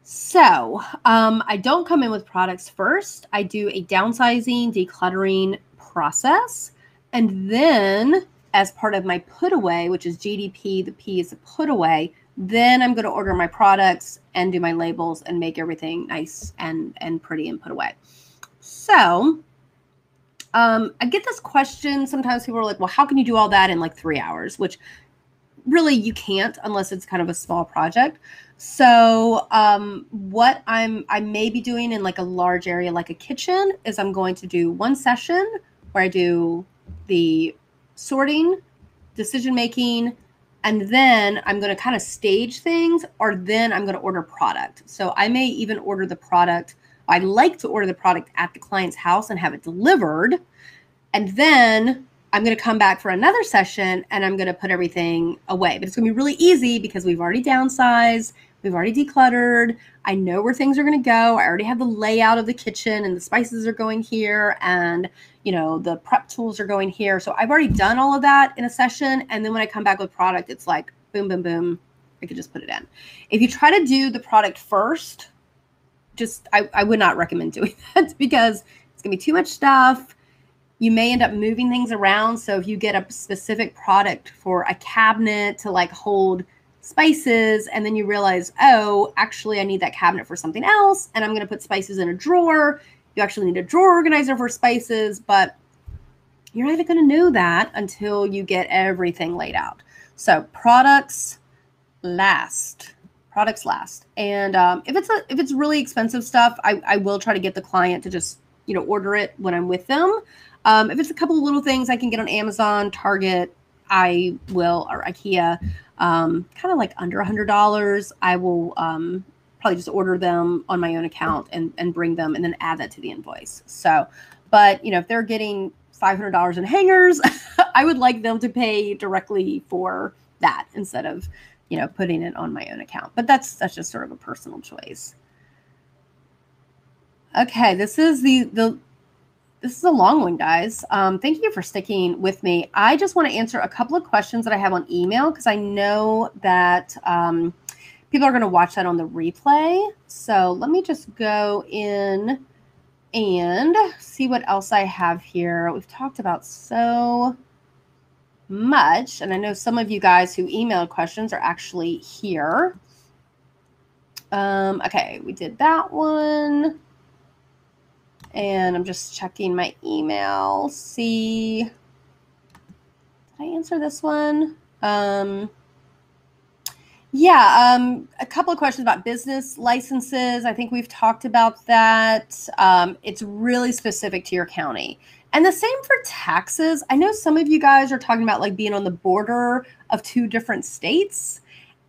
So um, I don't come in with products first. I do a downsizing, decluttering process, and then as part of my put away, which is GDP, the P is a put away, then I'm going to order my products and do my labels and make everything nice and and pretty and put away. So, um, I get this question sometimes. People are like, "Well, how can you do all that in like three hours?" Which really you can't unless it's kind of a small project. So, um, what I'm I may be doing in like a large area like a kitchen is I'm going to do one session where I do the sorting, decision making, and then I'm going to kind of stage things, or then I'm going to order product. So I may even order the product. I like to order the product at the client's house and have it delivered. And then I'm going to come back for another session and I'm going to put everything away. But it's going to be really easy because we've already downsized, we've already decluttered. I know where things are going to go. I already have the layout of the kitchen and the spices are going here and you know, the prep tools are going here. So I've already done all of that in a session. And then when I come back with product, it's like boom, boom, boom. I could just put it in. If you try to do the product first, just I, I would not recommend doing that because it's gonna be too much stuff. You may end up moving things around. So if you get a specific product for a cabinet to like hold spices and then you realize, oh, actually I need that cabinet for something else and I'm going to put spices in a drawer you actually need a drawer organizer for spices, but you're not even going to know that until you get everything laid out. So products last. Products last. And um, if it's a if it's really expensive stuff, I, I will try to get the client to just you know order it when I'm with them. Um, if it's a couple of little things I can get on Amazon, Target, I will or IKEA, um, kind of like under a hundred dollars. I will um, probably just order them on my own account and, and bring them and then add that to the invoice. So, but you know, if they're getting $500 in hangers, I would like them to pay directly for that instead of, you know, putting it on my own account. But that's that's just sort of a personal choice. Okay, this is the the this is a long one, guys. Um, thank you for sticking with me. I just want to answer a couple of questions that I have on email because I know that um, people are going to watch that on the replay. So let me just go in and see what else I have here. We've talked about so much, and I know some of you guys who emailed questions are actually here. Um, okay, we did that one. And I'm just checking my email. See, did I answer this one? Um, yeah, um, a couple of questions about business licenses. I think we've talked about that. Um, it's really specific to your county. And the same for taxes. I know some of you guys are talking about like being on the border of two different states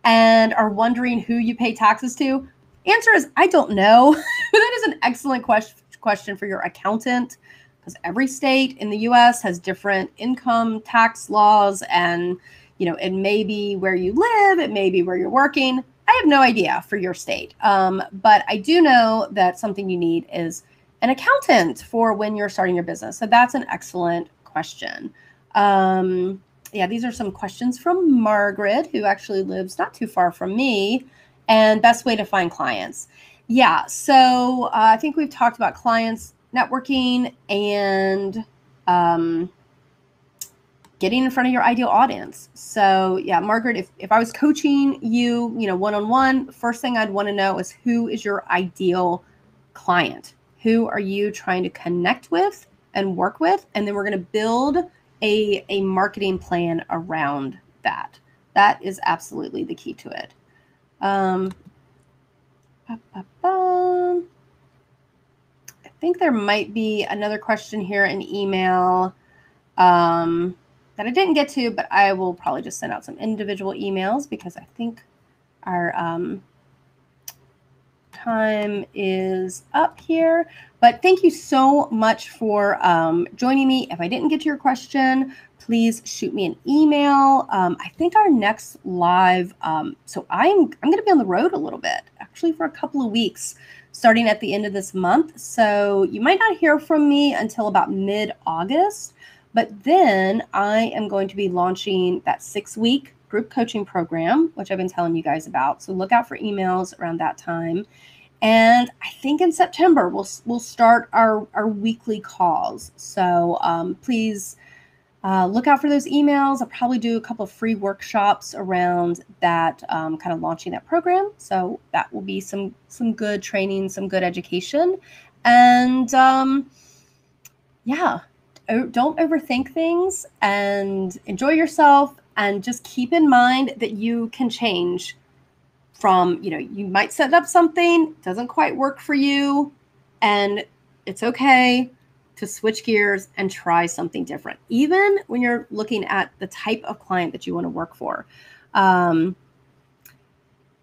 and are wondering who you pay taxes to. Answer is I don't know. that is an excellent question question for your accountant because every state in the US has different income tax laws and you know, it may be where you live, it may be where you're working. I have no idea for your state. Um, but I do know that something you need is an accountant for when you're starting your business. So that's an excellent question. Um, yeah, these are some questions from Margaret, who actually lives not too far from me, and best way to find clients. Yeah, so uh, I think we've talked about clients networking and um, getting in front of your ideal audience. So yeah, Margaret, if, if I was coaching you, you know, one-on-one, first thing I'd want to know is who is your ideal client? Who are you trying to connect with and work with? And then we're going to build a, a marketing plan around that. That is absolutely the key to it. Um, I think there might be another question here in email. Um, that I didn't get to, but I will probably just send out some individual emails because I think our um, time is up here. But thank you so much for um, joining me. If I didn't get to your question, please shoot me an email. Um, I think our next live, um, so I'm I'm going to be on the road a little bit, actually for a couple of weeks, starting at the end of this month. So you might not hear from me until about mid August. But then I am going to be launching that six week group coaching program, which I've been telling you guys about. So look out for emails around that time. And I think in September we'll we'll start our our weekly calls. So um, please uh, look out for those emails. I'll probably do a couple of free workshops around that, um, kind of launching that program. So that will be some some good training, some good education, and um, yeah, don't overthink things and enjoy yourself, and just keep in mind that you can change. From you know, you might set up something doesn't quite work for you, and it's okay to switch gears and try something different, even when you're looking at the type of client that you want to work for. Um,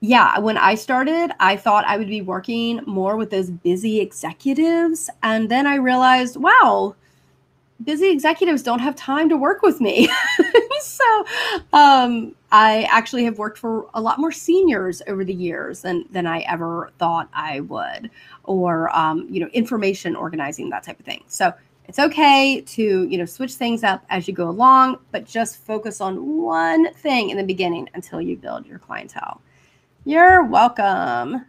yeah, when I started, I thought I would be working more with those busy executives. And then I realized, wow, busy executives don't have time to work with me. so um, I actually have worked for a lot more seniors over the years than, than I ever thought I would, or, um, you know, information organizing, that type of thing. So it's okay to, you know, switch things up as you go along, but just focus on one thing in the beginning until you build your clientele. You're welcome.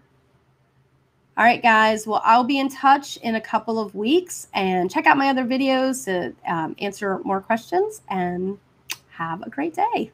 All right, guys. Well, I'll be in touch in a couple of weeks and check out my other videos to um, answer more questions and have a great day.